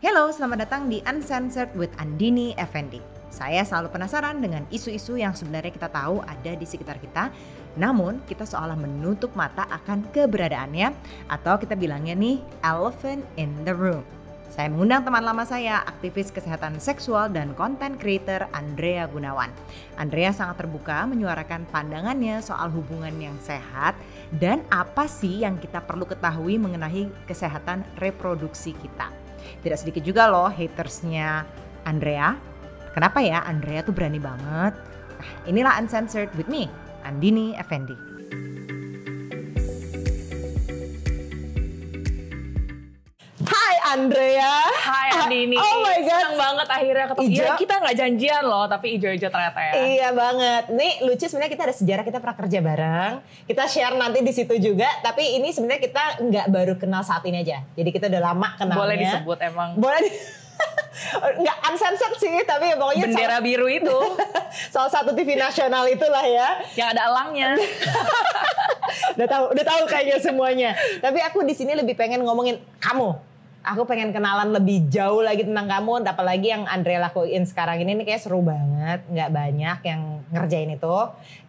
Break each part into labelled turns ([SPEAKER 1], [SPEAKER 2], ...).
[SPEAKER 1] Hello, selamat datang di Uncensored with Andini Effendi. Saya selalu penasaran dengan isu-isu yang sebenarnya kita tahu ada di sekitar kita, namun kita seolah menutup mata akan keberadaannya atau kita bilangnya nih elephant in the room. Saya mengundang teman lama saya, aktivis kesehatan seksual dan content creator Andrea Gunawan. Andrea sangat terbuka menyuarakan pandangannya soal hubungan yang sehat dan apa sih yang kita perlu ketahui mengenai kesehatan reproduksi kita. Tidak sedikit juga loh hatersnya Andrea. Kenapa ya Andrea tuh berani banget? Nah, inilah Uncensored with me, Andini Effendi. Hai Andrea.
[SPEAKER 2] Hai Andini.
[SPEAKER 1] Oh my god.
[SPEAKER 2] Senang banget akhirnya ketemu.
[SPEAKER 1] Ijo.
[SPEAKER 2] Iya kita nggak janjian loh, tapi ijo-ijo ternyata ya.
[SPEAKER 1] Iya banget. Nih lucu sebenarnya kita ada sejarah kita pernah kerja bareng. Kita share nanti di situ juga. Tapi ini sebenarnya kita nggak baru kenal saat ini aja. Jadi kita udah lama kenalnya.
[SPEAKER 2] Boleh disebut emang.
[SPEAKER 1] Boleh. di- nggak uncensored sih, tapi ya pokoknya
[SPEAKER 2] Bendera
[SPEAKER 1] salah,
[SPEAKER 2] biru itu
[SPEAKER 1] salah satu TV nasional itulah ya.
[SPEAKER 2] yang ada elangnya.
[SPEAKER 1] udah tahu, udah tahu kayaknya semuanya. Tapi aku di sini lebih pengen ngomongin kamu. Aku pengen kenalan lebih jauh lagi tentang kamu, apalagi yang Andre lakuin sekarang ini, ini kayak seru banget. Nggak banyak yang ngerjain itu,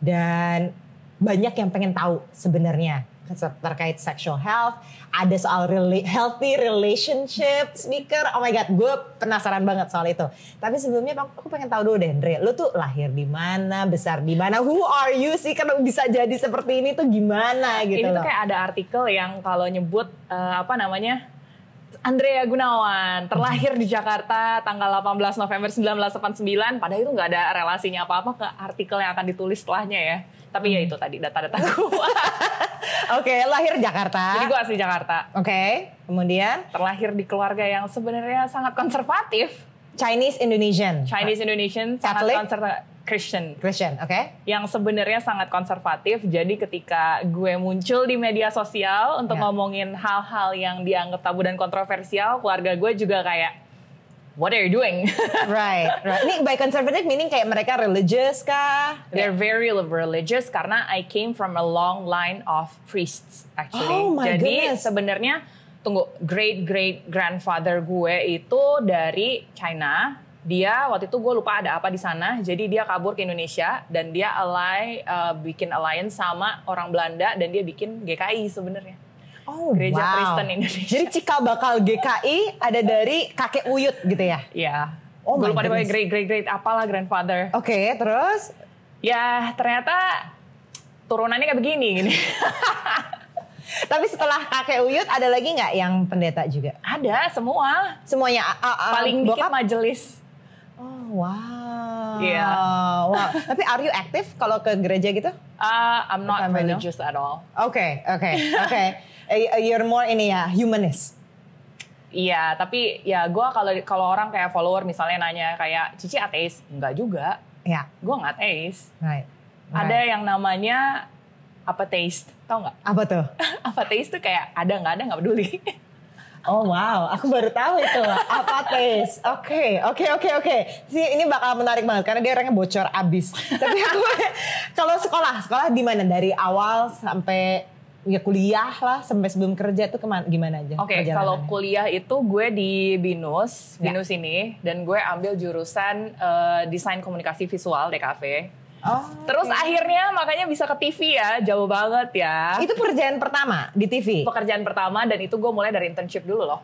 [SPEAKER 1] dan banyak yang pengen tahu sebenarnya terkait sexual health, ada soal rela- healthy relationship speaker. Oh my god, gue penasaran banget soal itu. Tapi sebelumnya aku pengen tahu dulu deh, Andre, lu tuh lahir di mana, besar di mana, who are you sih, karena bisa jadi seperti ini tuh gimana gitu
[SPEAKER 2] Ini tuh
[SPEAKER 1] loh.
[SPEAKER 2] kayak ada artikel yang kalau nyebut eh, apa namanya Andrea Gunawan terlahir di Jakarta tanggal 18 November 1989 padahal itu nggak ada relasinya apa-apa ke artikel yang akan ditulis setelahnya ya tapi
[SPEAKER 1] Hmm.
[SPEAKER 2] ya itu tadi data-data gua
[SPEAKER 1] Oke, lahir Jakarta.
[SPEAKER 2] jadi gua asli Jakarta
[SPEAKER 1] Oke, kemudian
[SPEAKER 2] terlahir di keluarga yang sebenarnya sangat konservatif
[SPEAKER 1] Chinese Indonesian.
[SPEAKER 2] Chinese Indonesian sangat
[SPEAKER 1] Catholic?
[SPEAKER 2] konservatif Christian
[SPEAKER 1] Christian, oke?
[SPEAKER 2] yang sebenarnya sangat konservatif. Jadi ketika gue muncul di media sosial untuk
[SPEAKER 1] Ya.
[SPEAKER 2] ngomongin hal-hal yang dianggap tabu dan kontroversial, keluarga gue juga kayak What are you doing?
[SPEAKER 1] Right, right. Ini by conservative meaning kayak mereka religious kah?
[SPEAKER 2] They're very religious karena I came from a long line of priests actually.
[SPEAKER 1] Oh my
[SPEAKER 2] Jadi sebenarnya tunggu great great grandfather gue itu dari China. Dia waktu itu gue lupa ada apa di sana. Jadi dia kabur ke Indonesia dan dia ally uh, bikin alliance sama orang Belanda dan dia bikin GKI sebenarnya.
[SPEAKER 1] Oh,
[SPEAKER 2] Gereja
[SPEAKER 1] wow.
[SPEAKER 2] Kristen Indonesia.
[SPEAKER 1] Jadi cikal bakal GKI ada dari kakek Uyut gitu ya?
[SPEAKER 2] Iya.
[SPEAKER 1] Oh
[SPEAKER 2] gue lupa pakai great great great apalah grandfather.
[SPEAKER 1] Oke, terus?
[SPEAKER 2] Ya ternyata turunannya kayak begini gini.
[SPEAKER 1] Tapi setelah kakek Uyut ada lagi nggak yang pendeta juga?
[SPEAKER 2] Ada semua.
[SPEAKER 1] Semuanya a- a-
[SPEAKER 2] paling dikit
[SPEAKER 1] bokap?
[SPEAKER 2] majelis.
[SPEAKER 1] Oh, wow.
[SPEAKER 2] Iya.
[SPEAKER 1] Wow. Tapi are you active kalau ke gereja gitu?
[SPEAKER 2] Uh, I'm not
[SPEAKER 1] If I may know.
[SPEAKER 2] religious at all.
[SPEAKER 1] Oke, oke, oke. Eh, You're more ini ya, humanist.
[SPEAKER 2] Iya, tapi ya gue kalau kalau orang kayak follower misalnya nanya kayak Cici ateis, enggak juga.
[SPEAKER 1] Ya,
[SPEAKER 2] Gue nggak ateis.
[SPEAKER 1] right.
[SPEAKER 2] Ada
[SPEAKER 1] right.
[SPEAKER 2] yang namanya apa taste, tau nggak?
[SPEAKER 1] Apa tuh?
[SPEAKER 2] apa taste tuh kayak ada nggak ada nggak peduli.
[SPEAKER 1] Oh wow, aku baru tahu itu. Apa tes? Oke, oke, oke, oke. Sih ini bakal menarik banget karena dia orangnya bocor abis. Tapi aku kalau sekolah, sekolah di mana dari awal sampai ya kuliah lah sampai sebelum kerja tuh ke mana gimana aja?
[SPEAKER 2] Oke,
[SPEAKER 1] perjalanannya?
[SPEAKER 2] kalau kuliah itu gue di BINUS,
[SPEAKER 1] Ya.
[SPEAKER 2] BINUS ini, dan gue ambil jurusan eh, desain komunikasi visual DKV.
[SPEAKER 1] Oh,
[SPEAKER 2] Terus
[SPEAKER 1] oke.
[SPEAKER 2] akhirnya makanya bisa ke TV ya, jauh banget ya.
[SPEAKER 1] itu pekerjaan pertama di TV.
[SPEAKER 2] pekerjaan pertama dan itu gue mulai dari internship dulu loh.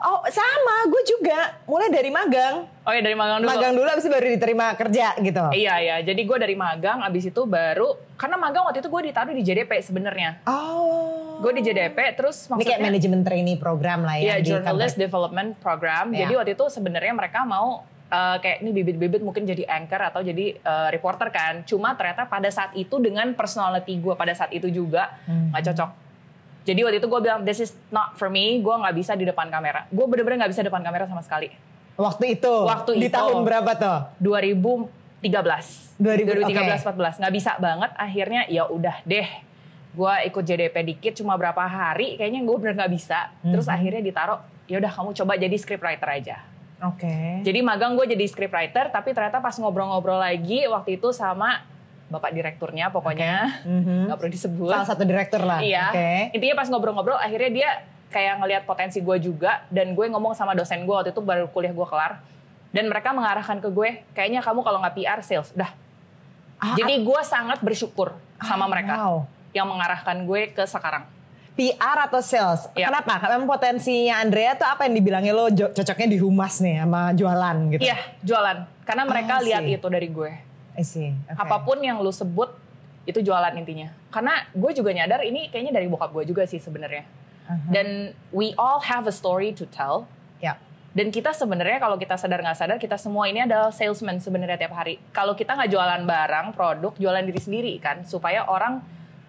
[SPEAKER 1] Oh sama, gue juga mulai dari magang.
[SPEAKER 2] Oh ya dari magang dulu.
[SPEAKER 1] Magang dulu abis itu baru diterima kerja gitu.
[SPEAKER 2] Iya iya, jadi gue dari magang abis itu baru karena magang waktu itu gue ditaruh di JDP sebenarnya.
[SPEAKER 1] Oh.
[SPEAKER 2] Gue di JDP terus
[SPEAKER 1] Ini kayak
[SPEAKER 2] maksudnya
[SPEAKER 1] manajemen trainee program lah ya.
[SPEAKER 2] Iya, Journalist. Development Program.
[SPEAKER 1] Iya.
[SPEAKER 2] Jadi waktu itu sebenarnya mereka mau eh, kayak ini bibit-bibit mungkin jadi anchor atau jadi eh, reporter kan. Cuma ternyata pada saat itu dengan personality gue pada saat itu juga
[SPEAKER 1] Hmm.
[SPEAKER 2] nggak cocok. Jadi waktu itu gue bilang this is not for me. Gue nggak bisa di depan kamera. Gue bener-bener nggak bisa depan kamera sama sekali.
[SPEAKER 1] Waktu itu.
[SPEAKER 2] Waktu
[SPEAKER 1] di
[SPEAKER 2] itu.
[SPEAKER 1] tahun berapa tuh?
[SPEAKER 2] 2013.
[SPEAKER 1] 2000,
[SPEAKER 2] 2013 14 nggak bisa banget akhirnya ya udah deh gue ikut JDP dikit cuma berapa hari kayaknya gue bener nggak bisa terus
[SPEAKER 1] Mhm.
[SPEAKER 2] akhirnya ditaruh ya udah kamu coba jadi scriptwriter aja
[SPEAKER 1] Oke.
[SPEAKER 2] jadi magang gue jadi scriptwriter tapi ternyata pas ngobrol-ngobrol lagi waktu itu sama bapak direkturnya pokoknya
[SPEAKER 1] Mhm.
[SPEAKER 2] nggak perlu disebut
[SPEAKER 1] Salah satu direktur lah.
[SPEAKER 2] Iya.
[SPEAKER 1] Oke.
[SPEAKER 2] Intinya pas ngobrol-ngobrol akhirnya dia kayak ngelihat potensi gue juga dan gue ngomong sama dosen gue waktu itu baru kuliah gue kelar dan mereka mengarahkan ke gue kayaknya kamu kalau nggak PR sales udah
[SPEAKER 1] Ah,
[SPEAKER 2] jadi gue sangat bersyukur sama
[SPEAKER 1] ah,
[SPEAKER 2] mereka
[SPEAKER 1] wow.
[SPEAKER 2] yang mengarahkan gue ke sekarang
[SPEAKER 1] PR atau sales?
[SPEAKER 2] Iya.
[SPEAKER 1] Kenapa? Karena potensinya Andrea tuh apa yang dibilangnya lo cocoknya di humas nih sama jualan gitu.
[SPEAKER 2] iya jualan karena mereka
[SPEAKER 1] Ah,
[SPEAKER 2] lihat itu dari gue
[SPEAKER 1] I see. Oke.
[SPEAKER 2] apa pun yang lu sebut itu jualan intinya karena gue juga nyadar ini kayaknya dari bokap gue juga sih sebenarnya
[SPEAKER 1] Aha.
[SPEAKER 2] dan we all have a story to tell
[SPEAKER 1] Ya.
[SPEAKER 2] Dan kita sebenarnya kalau kita sadar nggak sadar kita semua ini adalah salesman sebenarnya tiap hari. Kalau kita nggak jualan barang, produk, jualan diri sendiri kan supaya orang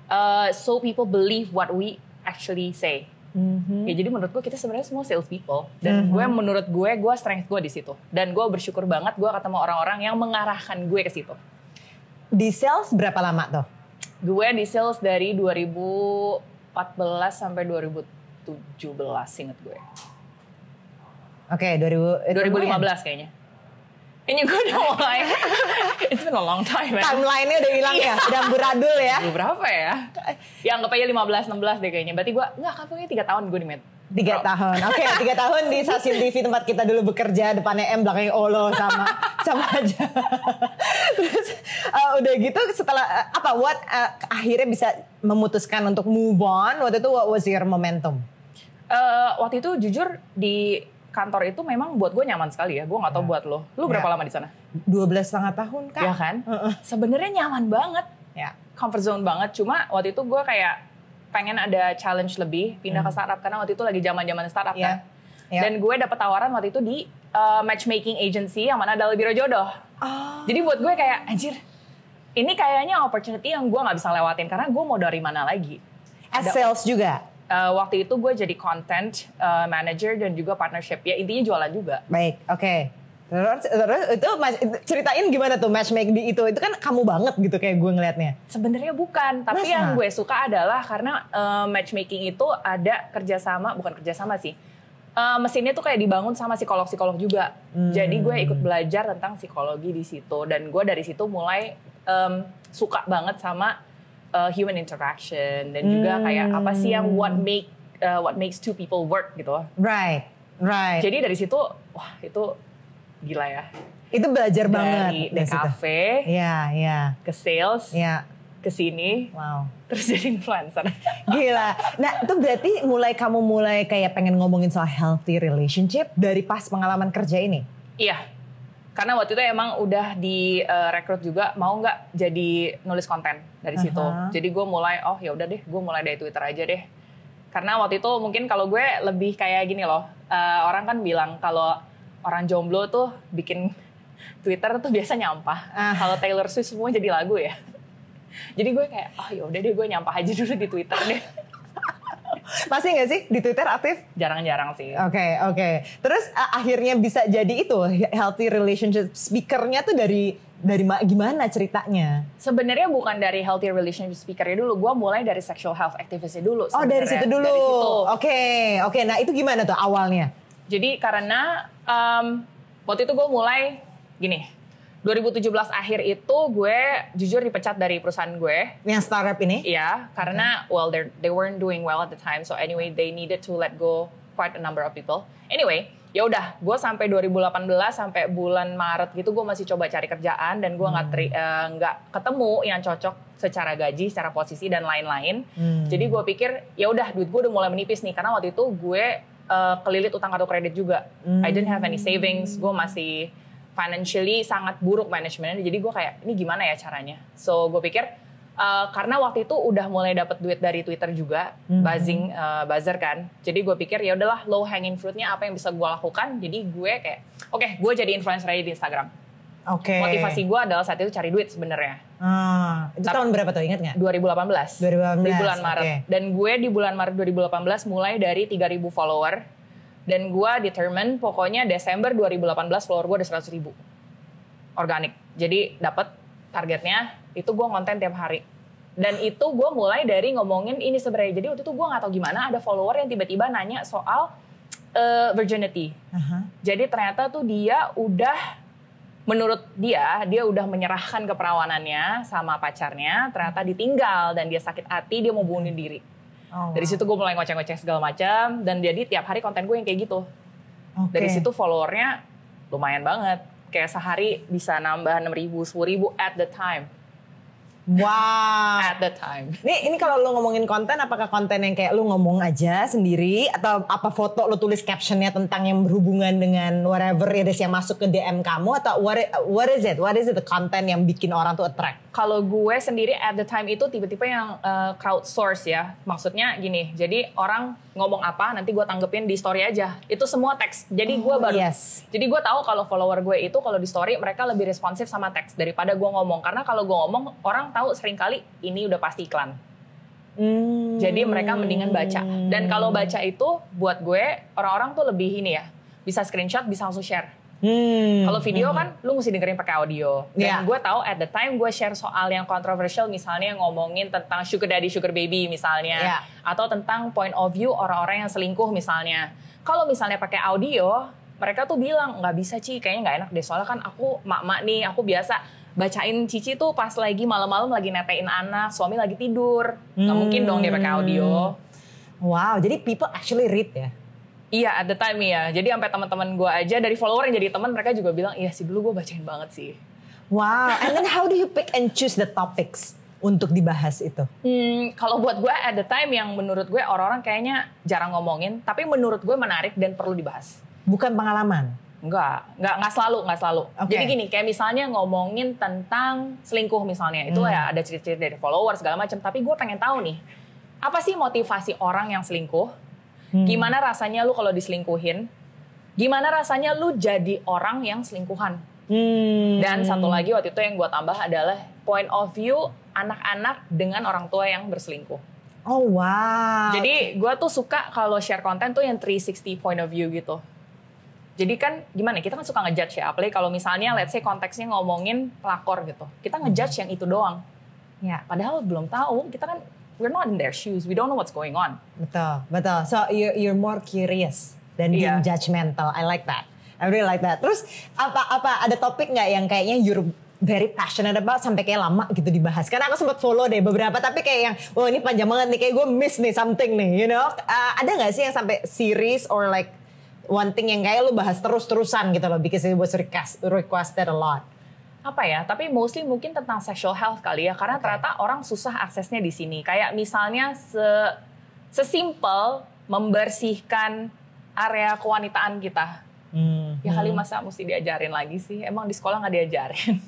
[SPEAKER 2] uh, so people believe what we actually say.
[SPEAKER 1] Mhm.
[SPEAKER 2] Ya jadi menurut gue kita sebenarnya semua sales people dan
[SPEAKER 1] Mhm.
[SPEAKER 2] gue menurut gue gue strength gue di situ dan gue bersyukur banget gue ketemu orang-orang yang mengarahkan gue ke situ.
[SPEAKER 1] Di sales berapa lama tuh?
[SPEAKER 2] Gue di sales dari 2014 sampai 2017 inget gue.
[SPEAKER 1] Oke, 2000 itu lumayan.
[SPEAKER 2] 2015 kayaknya. Ini gue udah mulai. It's been a long time. man.
[SPEAKER 1] Timeline-nya udah hilang ya, udah amburadul ya.
[SPEAKER 2] Berapa ya? Ya anggap aja 15, 16 deh kayaknya. Berarti gue, enggak kan pokoknya 3 tahun gue di med.
[SPEAKER 1] Tiga
[SPEAKER 2] Bro.
[SPEAKER 1] tahun, oke tiga tahun di stasiun TV tempat kita dulu bekerja depannya M belakangnya Olo sama sama aja. Terus eh, udah gitu setelah eh, apa? What eh, akhirnya bisa memutuskan untuk move on? Waktu itu what was your momentum?
[SPEAKER 2] Eh, waktu itu jujur di kantor itu memang buat gue nyaman sekali ya. Gue gak tau
[SPEAKER 1] Ya.
[SPEAKER 2] buat lo. Lu berapa
[SPEAKER 1] Ya.
[SPEAKER 2] lama di sana?
[SPEAKER 1] 12 setengah tahun kan?
[SPEAKER 2] Ya kan? Sebenarnya nyaman banget.
[SPEAKER 1] Ya.
[SPEAKER 2] Comfort zone banget. Cuma waktu itu gue kayak pengen ada challenge lebih. Pindah ke startup. Karena waktu itu lagi zaman zaman startup
[SPEAKER 1] Hmm. Ya.
[SPEAKER 2] kan.
[SPEAKER 1] Ya.
[SPEAKER 2] Dan gue dapet tawaran waktu itu di uh, matchmaking agency yang mana adalah biro jodoh.
[SPEAKER 1] Oh.
[SPEAKER 2] Jadi buat gue kayak anjir, ini kayaknya opportunity yang gue nggak bisa lewatin karena gue mau dari mana lagi.
[SPEAKER 1] As
[SPEAKER 2] Ada-
[SPEAKER 1] sales juga.
[SPEAKER 2] Uh, waktu itu gue jadi content uh, manager dan juga partnership. Ya intinya jualan juga.
[SPEAKER 1] Baik, oke. Terus, terus itu mas- ceritain gimana tuh matchmaking di itu? Itu kan kamu banget gitu kayak gue ngelihatnya.
[SPEAKER 2] Sebenarnya bukan, tapi
[SPEAKER 1] Masa?
[SPEAKER 2] yang gue suka adalah karena uh, matchmaking itu ada kerjasama, bukan kerjasama sih. Uh, mesinnya tuh kayak dibangun sama psikolog-psikolog juga.
[SPEAKER 1] Hmm.
[SPEAKER 2] Jadi gue ikut belajar tentang psikologi di situ dan gue dari situ mulai um, suka banget sama uh, human interaction dan juga
[SPEAKER 1] Hmm.
[SPEAKER 2] kayak apa sih yang what make uh, what makes two people work gitu.
[SPEAKER 1] Right, right.
[SPEAKER 2] Jadi dari situ wah itu gila ya.
[SPEAKER 1] itu belajar
[SPEAKER 2] Dari
[SPEAKER 1] banget. dari.
[SPEAKER 2] DKV
[SPEAKER 1] Iya, iya,
[SPEAKER 2] ke sales
[SPEAKER 1] iya.
[SPEAKER 2] ke sini
[SPEAKER 1] Wow.
[SPEAKER 2] terus jadi influencer.
[SPEAKER 1] Gila. Nah, itu berarti mulai kamu mulai kayak pengen ngomongin soal healthy relationship dari pas pengalaman kerja ini.
[SPEAKER 2] iya. Karena waktu itu emang udah di uh, rekrut juga mau nggak jadi nulis konten dari situ.
[SPEAKER 1] Aha.
[SPEAKER 2] Jadi gue mulai oh ya udah deh, gue mulai dari Twitter aja deh. Karena waktu itu mungkin kalau gue lebih kayak gini loh. uh, orang kan bilang kalau orang jomblo tuh bikin Twitter tuh biasa nyampah.
[SPEAKER 1] Ah.
[SPEAKER 2] Kalau Taylor Swift semua jadi lagu ya. Jadi gue kayak oh ya udah deh gue nyampah aja dulu di Twitter deh.
[SPEAKER 1] Masih nggak sih di Twitter aktif?
[SPEAKER 2] Jarang-jarang sih.
[SPEAKER 1] Oke, oke. Terus a- akhirnya bisa jadi itu healthy relationship speakernya tuh dari dari ma- gimana ceritanya?
[SPEAKER 2] Sebenarnya bukan dari healthy relationship speaker-nya dulu, gue mulai dari sexual health activist-nya dulu.
[SPEAKER 1] Oh, dari situ dulu.
[SPEAKER 2] Dari situ.
[SPEAKER 1] Oke, oke. Nah, itu gimana tuh awalnya?
[SPEAKER 2] Jadi karena um, waktu itu gue mulai gini, 2017 akhir itu gue jujur dipecat dari perusahaan gue.
[SPEAKER 1] Yang startup ini?
[SPEAKER 2] Iya, karena well they they weren't doing well at the time, so anyway they needed to let go quite a number of people. Anyway, ya udah, gue sampai 2018 sampai bulan Maret gitu gue masih coba cari kerjaan dan gue nggak tri- eh, nggak ketemu yang cocok secara gaji, secara posisi dan lain-lain.
[SPEAKER 1] Hmm.
[SPEAKER 2] Jadi gue pikir ya udah duit gue udah mulai menipis nih karena waktu itu gue eh, kelilit utang kartu kredit juga. I didn't have any savings, gue masih financially sangat buruk manajemennya. Jadi gue kayak ini gimana ya caranya? So gue pikir eh, karena waktu itu udah mulai dapat duit dari Twitter juga, buzzing, eh, buzzer kan. Jadi gue pikir ya udahlah low hanging fruitnya apa yang bisa gue lakukan. Jadi gue kayak oke gue jadi influencer aja di Instagram.
[SPEAKER 1] Oke.
[SPEAKER 2] Motivasi gue adalah saat itu cari duit sebenarnya.
[SPEAKER 1] Ah, itu
[SPEAKER 2] Tapi-
[SPEAKER 1] tahun berapa tuh ingat nggak?
[SPEAKER 2] 2018.
[SPEAKER 1] 2018,
[SPEAKER 2] Di bulan Maret.
[SPEAKER 1] oke.
[SPEAKER 2] Dan gue di bulan Maret 2018 mulai dari 3000 follower. Dan gue determine pokoknya Desember 2018 follower gue ada 100 ribu. Organik. Jadi dapat targetnya itu gue konten tiap hari. Dan itu gue mulai dari ngomongin ini sebenarnya. Jadi waktu itu gue gak tahu gimana ada follower yang tiba-tiba nanya soal eh, virginity.
[SPEAKER 1] Aha.
[SPEAKER 2] Jadi ternyata tuh dia udah menurut dia dia udah menyerahkan keperawanannya sama pacarnya, ternyata ditinggal dan dia sakit hati, dia mau bunuh diri.
[SPEAKER 1] Oh,
[SPEAKER 2] Dari situ gue mulai ngoceh-ngoceh segala macam dan jadi tiap hari konten gue yang kayak gitu.
[SPEAKER 1] Oke.
[SPEAKER 2] Dari situ followernya lumayan banget. Kayak sehari bisa nambah 6 ribu, 10 ribu at the time.
[SPEAKER 1] Wow.
[SPEAKER 2] At the time.
[SPEAKER 1] Ini ini kalau lu ngomongin konten apakah konten yang kayak lu ngomong aja sendiri atau apa foto lu tulis captionnya tentang yang berhubungan dengan whatever it is yang masuk ke DM kamu atau what what is it? What is it the content yang bikin orang tuh attract?
[SPEAKER 2] Kalau gue sendiri at the time itu tiba-tiba yang uh, crowdsource ya. Maksudnya gini, jadi orang ngomong apa nanti gue tanggepin di story aja. Itu semua teks. Jadi gue
[SPEAKER 1] Oh,
[SPEAKER 2] baru
[SPEAKER 1] yes.
[SPEAKER 2] Jadi gue tahu kalau follower gue itu kalau di story mereka lebih responsif sama teks daripada gue ngomong. Karena kalau gue ngomong orang tahu sering kali ini udah pasti iklan.
[SPEAKER 1] Hmm.
[SPEAKER 2] Jadi mereka mendingan baca. Dan kalau baca itu buat gue orang-orang tuh lebih ini ya. Bisa screenshot, bisa langsung share.
[SPEAKER 1] Hmm.
[SPEAKER 2] Kalau video kan lu mesti dengerin pakai audio.
[SPEAKER 1] Iya.
[SPEAKER 2] Dan gue tahu at the time gue share soal yang controversial misalnya ngomongin tentang sugar daddy, sugar baby misalnya.
[SPEAKER 1] Iya.
[SPEAKER 2] Atau tentang point of view orang-orang yang selingkuh misalnya. Kalau misalnya pakai audio, mereka tuh bilang nggak bisa Ci, kayaknya nggak enak deh. Soalnya kan aku mak-mak nih, aku biasa bacain Cici tuh pas lagi malam-malam lagi netein anak, suami lagi tidur. Nggak mungkin dong dia pakai audio.
[SPEAKER 1] Wow, jadi people actually read ya.
[SPEAKER 2] Iya, at the time ya. Jadi sampai teman-teman gue aja dari follower yang jadi teman mereka juga bilang, iya sih dulu gue bacain banget sih.
[SPEAKER 1] Wow, and then how do you pick and choose the topics untuk dibahas itu?
[SPEAKER 2] Hmm, kalau buat gue at the time yang menurut gue orang-orang kayaknya jarang ngomongin, tapi menurut gue menarik dan perlu dibahas.
[SPEAKER 1] Bukan pengalaman.
[SPEAKER 2] Enggak, enggak, enggak selalu, enggak selalu.
[SPEAKER 1] Oke.
[SPEAKER 2] Jadi gini, kayak misalnya ngomongin tentang selingkuh misalnya, itu
[SPEAKER 1] Hmm.
[SPEAKER 2] ya ada cerita-cerita dari follower segala macam. Tapi gue pengen tahu nih, apa sih motivasi orang yang selingkuh?
[SPEAKER 1] Hmm.
[SPEAKER 2] Gimana rasanya lu kalau diselingkuhin? Gimana rasanya lu jadi orang yang selingkuhan?
[SPEAKER 1] Hmm.
[SPEAKER 2] Dan satu lagi waktu itu yang gue tambah adalah point of view anak-anak dengan orang tua yang berselingkuh.
[SPEAKER 1] Oh wow.
[SPEAKER 2] Jadi gue tuh suka kalau share konten tuh yang 360 point of view gitu. Jadi kan gimana kita kan suka ngejudge ya, apalagi kalau misalnya let's say konteksnya ngomongin pelakor gitu. Kita ngejudge yang itu doang.
[SPEAKER 1] ya
[SPEAKER 2] Padahal belum tahu, kita kan we're not in their shoes, we don't know what's going on.
[SPEAKER 1] betul betul. So you you're more curious than being
[SPEAKER 2] Iya.
[SPEAKER 1] judgmental. I like that. I really like that. Terus apa apa ada topik nggak yang kayaknya you're very passionate about sampai kayak lama gitu dibahas. Karena aku sempat follow deh beberapa tapi kayak yang oh ini panjang banget nih kayak gue miss nih something nih, you know. Uh, ada nggak sih yang sampai series or like one thing yang kayak lu bahas terus-terusan gitu loh because it was request, requested a lot.
[SPEAKER 2] Apa ya tapi mostly mungkin tentang sexual health kali ya karena ternyata orang susah aksesnya di sini. Kayak misalnya se sesimpel membersihkan area kewanitaan kita.
[SPEAKER 1] Hmm.
[SPEAKER 2] ya kali masa mesti diajarin lagi sih. Emang di sekolah nggak diajarin.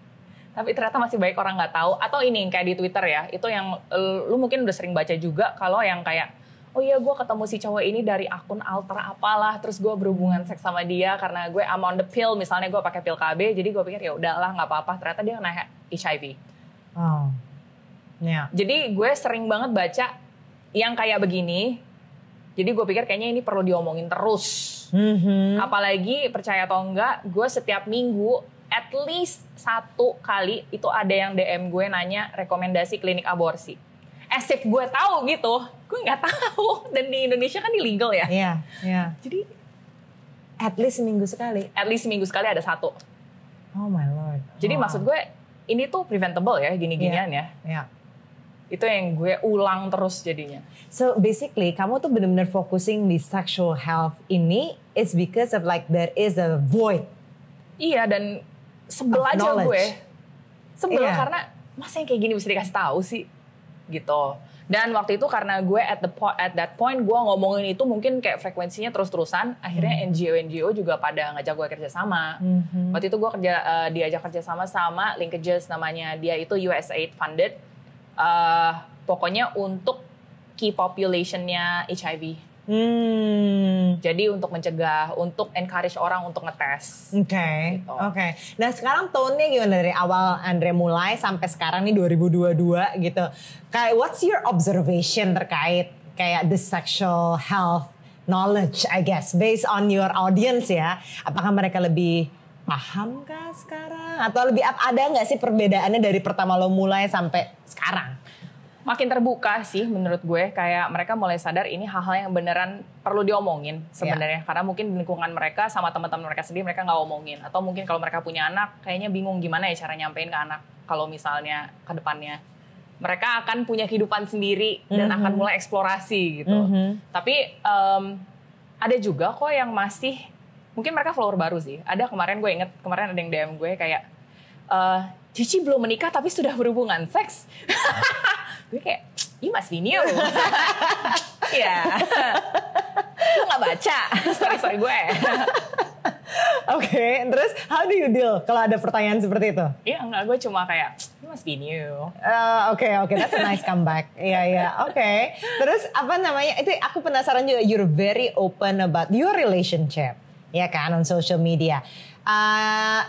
[SPEAKER 2] Tapi ternyata masih banyak orang nggak tahu. Atau ini kayak di Twitter ya itu yang eh, lu mungkin udah sering baca juga kalau yang kayak oh iya gue ketemu si cowok ini dari akun alter apalah terus gue berhubungan seks sama dia karena gue I'm on the pill misalnya gue pakai pil KB jadi gue pikir ya udahlah nggak apa-apa ternyata dia kena HIV
[SPEAKER 1] Oh. Ya.
[SPEAKER 2] jadi gue sering banget baca yang kayak begini jadi gue pikir kayaknya ini perlu diomongin terus
[SPEAKER 1] Mhm.
[SPEAKER 2] Apalagi percaya atau enggak, gue setiap minggu at least satu kali itu ada yang DM gue nanya rekomendasi klinik aborsi. As if gue tahu gitu, gue nggak tahu. Dan di Indonesia kan illegal ya.
[SPEAKER 1] Iya, iya.
[SPEAKER 2] Jadi
[SPEAKER 1] At least seminggu sekali.
[SPEAKER 2] at least seminggu sekali ada satu.
[SPEAKER 1] Oh my lord.
[SPEAKER 2] Jadi
[SPEAKER 1] Wow.
[SPEAKER 2] maksud gue ini tuh preventable ya gini-ginian ya.
[SPEAKER 1] Ya.
[SPEAKER 2] Itu yang gue ulang terus jadinya.
[SPEAKER 1] So basically, kamu tuh benar-benar focusing di sexual health ini is because of like there is a void.
[SPEAKER 2] Iya dan sebel aja gue. Sebel
[SPEAKER 1] Iya.
[SPEAKER 2] karena masa yang kayak gini bisa dikasih tahu sih gitu. Dan waktu itu karena gue at the po- at that point gue ngomongin itu mungkin kayak frekuensinya terus-terusan, akhirnya NGO NGO juga pada ngajak gue kerja sama.
[SPEAKER 1] Mhm.
[SPEAKER 2] Waktu itu gue kerja eh, diajak kerja sama sama Linkages namanya dia itu USAID funded. Eh, pokoknya untuk key populationnya HIV.
[SPEAKER 1] Hmm.
[SPEAKER 2] Jadi untuk mencegah, untuk encourage orang untuk ngetes.
[SPEAKER 1] Oke,
[SPEAKER 2] Gitu.
[SPEAKER 1] oke. Nah sekarang tone-nya gimana dari awal Andre mulai sampai sekarang nih 2022 gitu. Kayak what's your observation terkait kayak the sexual health knowledge I guess based on your audience ya. Apakah mereka lebih paham kah sekarang? Atau lebih ada nggak sih perbedaannya dari pertama lo mulai sampai sekarang?
[SPEAKER 2] Makin terbuka sih menurut gue kayak mereka mulai sadar ini hal-hal yang beneran perlu diomongin sebenarnya karena mungkin lingkungan mereka sama teman-teman mereka sendiri mereka nggak omongin atau mungkin kalau mereka punya anak kayaknya bingung gimana ya cara nyampein ke anak kalau misalnya ke depannya mereka akan punya kehidupan sendiri dan
[SPEAKER 1] Mhm.
[SPEAKER 2] akan mulai eksplorasi gitu.
[SPEAKER 1] Mhm.
[SPEAKER 2] Tapi em, ada juga kok yang masih mungkin mereka follower baru sih. Ada kemarin gue inget kemarin ada yang DM gue kayak eh Cici belum menikah tapi sudah berhubungan seks. gue kayak you must be new. Iya. Lu gak baca story-story gue.
[SPEAKER 1] Oke, terus how do you deal kalau ada pertanyaan seperti itu?
[SPEAKER 2] Iya enggak, gue cuma kayak you must be new.
[SPEAKER 1] Eh, Oke oke, that's a nice comeback. Iya iya, oke. Terus apa namanya? Itu aku penasaran juga. You're very open about your relationship, ya kan, on social media. Eh,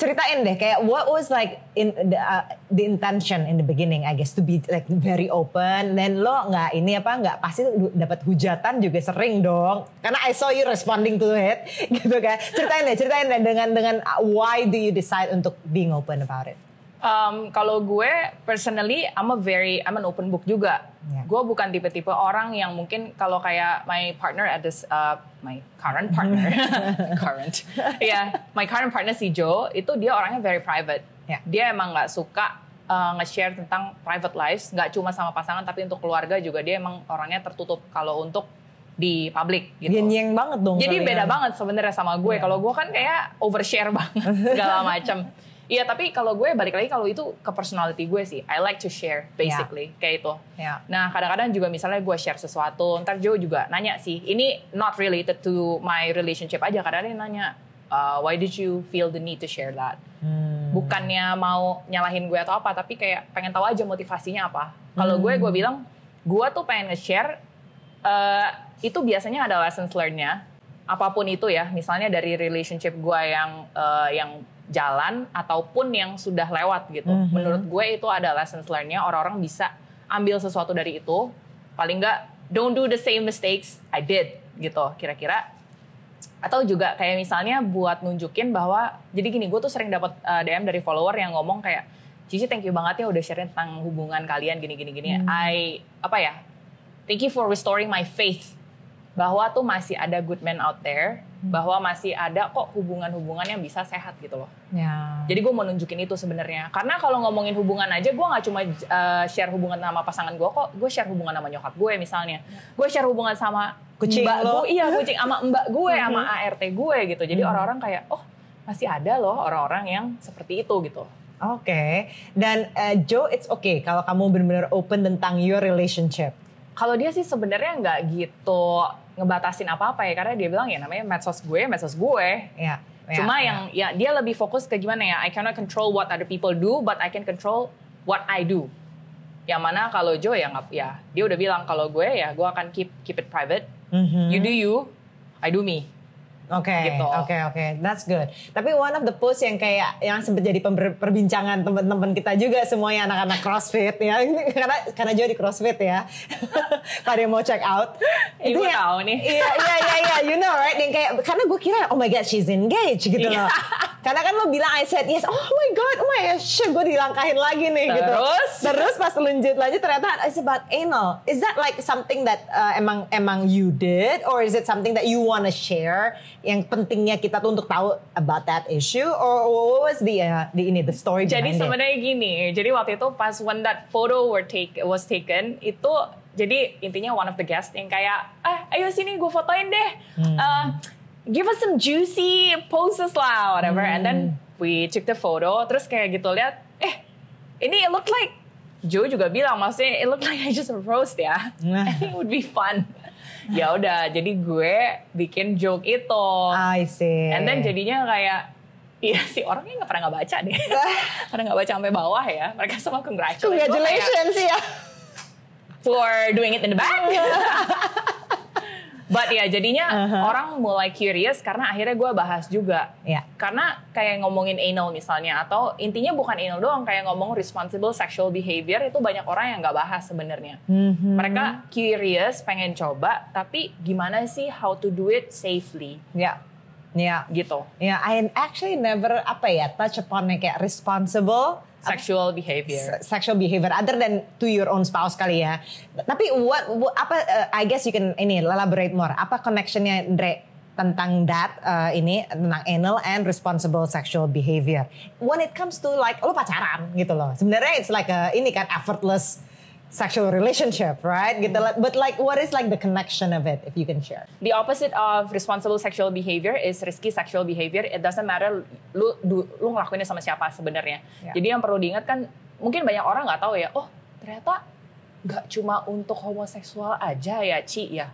[SPEAKER 1] ceritain deh, kayak what was like in the, uh, the intention in the beginning, I guess, to be like very open. Dan lo nggak ini apa nggak pasti dapat hujatan juga sering dong. Karena I saw you responding to it, gitu kan. Ceritain deh, ceritain deh dengan dengan uh, why do you decide untuk being open about it?
[SPEAKER 2] Um, kalau gue personally, I'm a very, I'm an open book juga.
[SPEAKER 1] Ya.
[SPEAKER 2] Gue bukan tipe-tipe orang yang mungkin kalau kayak my partner at this, uh, my current partner, current, ya, my current partner si Joe itu dia orangnya very private.
[SPEAKER 1] Ya.
[SPEAKER 2] Dia emang nggak suka uh, nge-share tentang private lives, nggak cuma sama pasangan tapi untuk keluarga juga dia emang orangnya tertutup kalau untuk di public gitu.
[SPEAKER 1] Yin-yang banget dong.
[SPEAKER 2] Jadi beda banget sebenarnya sama gue.
[SPEAKER 1] Iya.
[SPEAKER 2] Kalau gue kan kayak overshare banget segala macam. Iya, tapi kalau gue balik lagi kalau itu ke personality gue sih. I like to share basically kayak itu.
[SPEAKER 1] Ya.
[SPEAKER 2] Nah, kadang-kadang juga misalnya gue share sesuatu, ntar Joe juga nanya sih. Ini not related to my relationship aja. Kadang-kadang dia nanya, "Uh, why did you feel the need to share that?
[SPEAKER 1] Hmm.
[SPEAKER 2] Bukannya mau nyalahin gue atau apa, tapi kayak pengen tahu aja motivasinya apa. Kalau gue,
[SPEAKER 1] Hmm.
[SPEAKER 2] gue bilang, gue tuh pengen nge-share, eh, itu biasanya ada lessons learn-nya. Apa pun itu ya, misalnya dari relationship gue yang eh, yang jalan ataupun yang sudah lewat gitu.
[SPEAKER 1] Mhm.
[SPEAKER 2] Menurut gue itu ada lessons learn-nya. Orang-orang bisa ambil sesuatu dari itu. Paling nggak, don't do the same mistakes I did gitu. Kira-kira atau juga kayak misalnya buat nunjukin bahwa jadi gini gue tuh sering dapat uh, DM dari follower yang ngomong kayak Cici thank you banget ya udah share tentang hubungan kalian gini gini gini
[SPEAKER 1] Hmm.
[SPEAKER 2] I apa ya thank you for restoring my faith bahwa tuh masih ada good men out there
[SPEAKER 1] Hmm.
[SPEAKER 2] bahwa masih ada kok hubungan-hubungan yang bisa sehat gitu loh
[SPEAKER 1] Ya.
[SPEAKER 2] jadi gue mau nunjukin itu sebenarnya karena kalau ngomongin hubungan aja gue nggak cuma uh, share hubungan sama pasangan gue kok gue share hubungan sama nyokap gue misalnya gue share hubungan sama
[SPEAKER 1] Kucing
[SPEAKER 2] mbak
[SPEAKER 1] lo.
[SPEAKER 2] gue iya kucing sama mbak gue
[SPEAKER 1] Mhm.
[SPEAKER 2] sama ART gue gitu jadi
[SPEAKER 1] Mhm.
[SPEAKER 2] orang-orang kayak oh masih ada loh orang-orang yang seperti itu gitu
[SPEAKER 1] Oke. Dan eh, Joe, it's okay kalau kamu benar-benar open tentang your relationship.
[SPEAKER 2] kalau dia sih sebenarnya nggak gitu ngebatasin apa-apa ya karena dia bilang ya namanya medsos gue medsos gue
[SPEAKER 1] Ya. ya,
[SPEAKER 2] Cuma
[SPEAKER 1] ya.
[SPEAKER 2] yang ya dia lebih fokus ke gimana ya, I cannot control what other people do, but I can control what I do. Yang mana kalau Joe ya nggak ya dia udah bilang kalau gue ya gue akan keep keep it private.
[SPEAKER 1] Mhm.
[SPEAKER 2] You do you, I do me.
[SPEAKER 1] Oke,
[SPEAKER 2] Gitu.
[SPEAKER 1] oke, oke, that's good. Tapi one of the post yang kayak yang sempat jadi perbincangan teman-teman kita juga semuanya anak-anak CrossFit ya, karena karena Joe di CrossFit ya. Kalau ada yang mau check out,
[SPEAKER 2] Ibu
[SPEAKER 1] yang-
[SPEAKER 2] tahu nih.
[SPEAKER 1] Iya, iya, iya, iya, you know right? Yang kayak karena gue kira, oh my god, she's engaged gitu
[SPEAKER 2] Iya.
[SPEAKER 1] loh. Karena kan lo bilang I said yes, oh my god, oh my god, shit, gue dilangkahin lagi nih gitu.
[SPEAKER 2] Terus?
[SPEAKER 1] Terus pas lanjut lanjut ternyata it's about anal. Is that like something that uh, emang emang you did or is it something that you wanna share yang pentingnya kita tuh untuk tahu about that issue or what was the uh, the ini the story
[SPEAKER 2] Jadi sebenarnya gini, jadi waktu itu pas when that photo were take was taken itu jadi intinya one of the guest yang kayak, ah ayo sini gue fotoin deh,
[SPEAKER 1] Hmm.
[SPEAKER 2] Uh, give us some juicy poses lah, whatever. And then
[SPEAKER 1] Hmm.
[SPEAKER 2] we took the photo, terus kayak gitu lihat, eh ini it look like Joe juga bilang maksudnya it look like I just roast ya,
[SPEAKER 1] Nah.
[SPEAKER 2] I think it would be fun. ya udah, jadi gue bikin joke itu.
[SPEAKER 1] I see.
[SPEAKER 2] And then jadinya kayak Iya sih orangnya nggak pernah nggak baca deh, pada nggak baca sampai bawah ya. Mereka semua kayak,
[SPEAKER 1] Congratulations ya.
[SPEAKER 2] for doing it in the back. But ya jadinya
[SPEAKER 1] Uh-huh.
[SPEAKER 2] orang mulai curious karena akhirnya gue bahas juga.
[SPEAKER 1] Ya.
[SPEAKER 2] Karena kayak ngomongin anal misalnya atau intinya bukan anal doang kayak ngomong responsible sexual behavior itu banyak orang yang nggak bahas sebenarnya.
[SPEAKER 1] Mhm.
[SPEAKER 2] Mereka curious pengen coba tapi gimana sih how to do it safely
[SPEAKER 1] Ya. Ya.
[SPEAKER 2] gitu.
[SPEAKER 1] Ya, I actually never apa ya touch upon kayak responsible
[SPEAKER 2] Sexual behavior.
[SPEAKER 1] se- sexual behavior other than to your own spouse kali ya. Tapi what, what- apa uh, I guess you can ini elaborate more. Apa connectionnya Andre tentang that uh, ini tentang anal and responsible sexual behavior. When it comes to like lo pacaran gitu loh. Sebenarnya it's like a ini kan effortless sexual relationship, right? Gitu. But like what is like the connection of it if you can share?
[SPEAKER 2] The opposite of responsible sexual behavior is risky sexual behavior. It doesn't matter lu du, lu ngelakuinnya sama siapa sebenarnya.
[SPEAKER 1] Ya.
[SPEAKER 2] Jadi yang perlu diingat kan mungkin banyak orang nggak tahu ya. Oh ternyata nggak cuma untuk homoseksual aja ya Ci ya.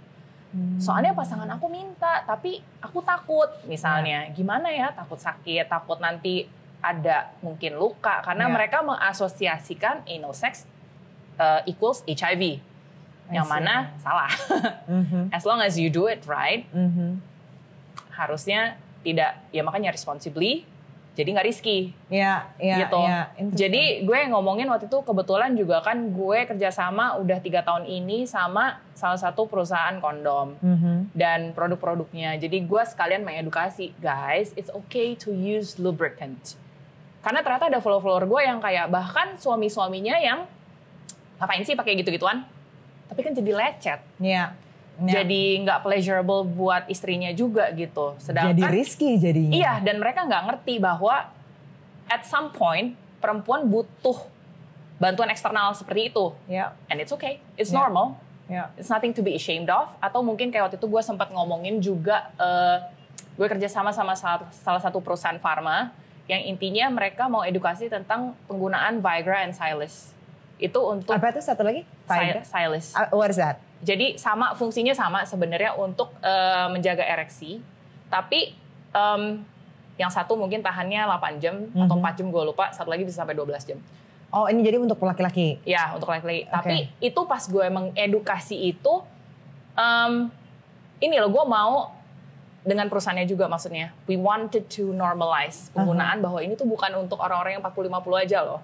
[SPEAKER 2] Soalnya pasangan aku minta, tapi aku takut misalnya. Gimana ya? Takut sakit, takut nanti ada mungkin luka karena
[SPEAKER 1] Ya.
[SPEAKER 2] mereka mengasosiasikan anal sex uh, equals HIV. Yang
[SPEAKER 1] see.
[SPEAKER 2] mana salah.
[SPEAKER 1] Mhm.
[SPEAKER 2] As long as you do it right,
[SPEAKER 1] Mhm.
[SPEAKER 2] harusnya tidak ya makanya responsibly jadi nggak risky
[SPEAKER 1] Ya, ya,
[SPEAKER 2] gitu.
[SPEAKER 1] ya.
[SPEAKER 2] Jadi gue ngomongin waktu itu kebetulan juga kan gue kerjasama udah tiga tahun ini sama salah satu perusahaan kondom
[SPEAKER 1] Mhm.
[SPEAKER 2] dan produk-produknya. Jadi gue sekalian mengedukasi guys, it's okay to use lubricant. Karena ternyata ada follower-follower gue yang kayak bahkan suami-suaminya yang ngapain sih pakai gitu-gituan? Tapi kan jadi lecet.
[SPEAKER 1] Ya. Ya.
[SPEAKER 2] Jadi nggak pleasurable buat istrinya juga gitu. Sedangkan
[SPEAKER 1] jadi risky jadinya.
[SPEAKER 2] Iya, dan mereka nggak ngerti bahwa at some point perempuan butuh bantuan eksternal seperti itu.
[SPEAKER 1] Ya.
[SPEAKER 2] And it's okay, it's
[SPEAKER 1] Ya.
[SPEAKER 2] normal,
[SPEAKER 1] Ya.
[SPEAKER 2] it's nothing to be ashamed of. Atau mungkin kayak waktu itu gue sempat ngomongin juga, eh, gue kerjasama sama salah, salah satu perusahaan pharma yang intinya mereka mau edukasi tentang penggunaan Viagra and Cialis. Itu untuk
[SPEAKER 1] Apa itu satu lagi?
[SPEAKER 2] Cialis.
[SPEAKER 1] Uh, What is that?
[SPEAKER 2] Jadi sama fungsinya sama sebenarnya untuk eh, menjaga ereksi, tapi em, yang satu mungkin tahannya 8 jam atau
[SPEAKER 1] Mhm.
[SPEAKER 2] 4 jam gue lupa, satu lagi bisa sampai 12 jam.
[SPEAKER 1] Oh ini jadi untuk laki-laki.
[SPEAKER 2] Ya untuk laki-laki.
[SPEAKER 1] Oke.
[SPEAKER 2] Tapi itu pas gue mengedukasi itu, em, ini loh gue mau dengan perusahaannya juga maksudnya. We wanted to normalize penggunaan bahwa ini tuh bukan untuk orang-orang yang 40-50 aja loh.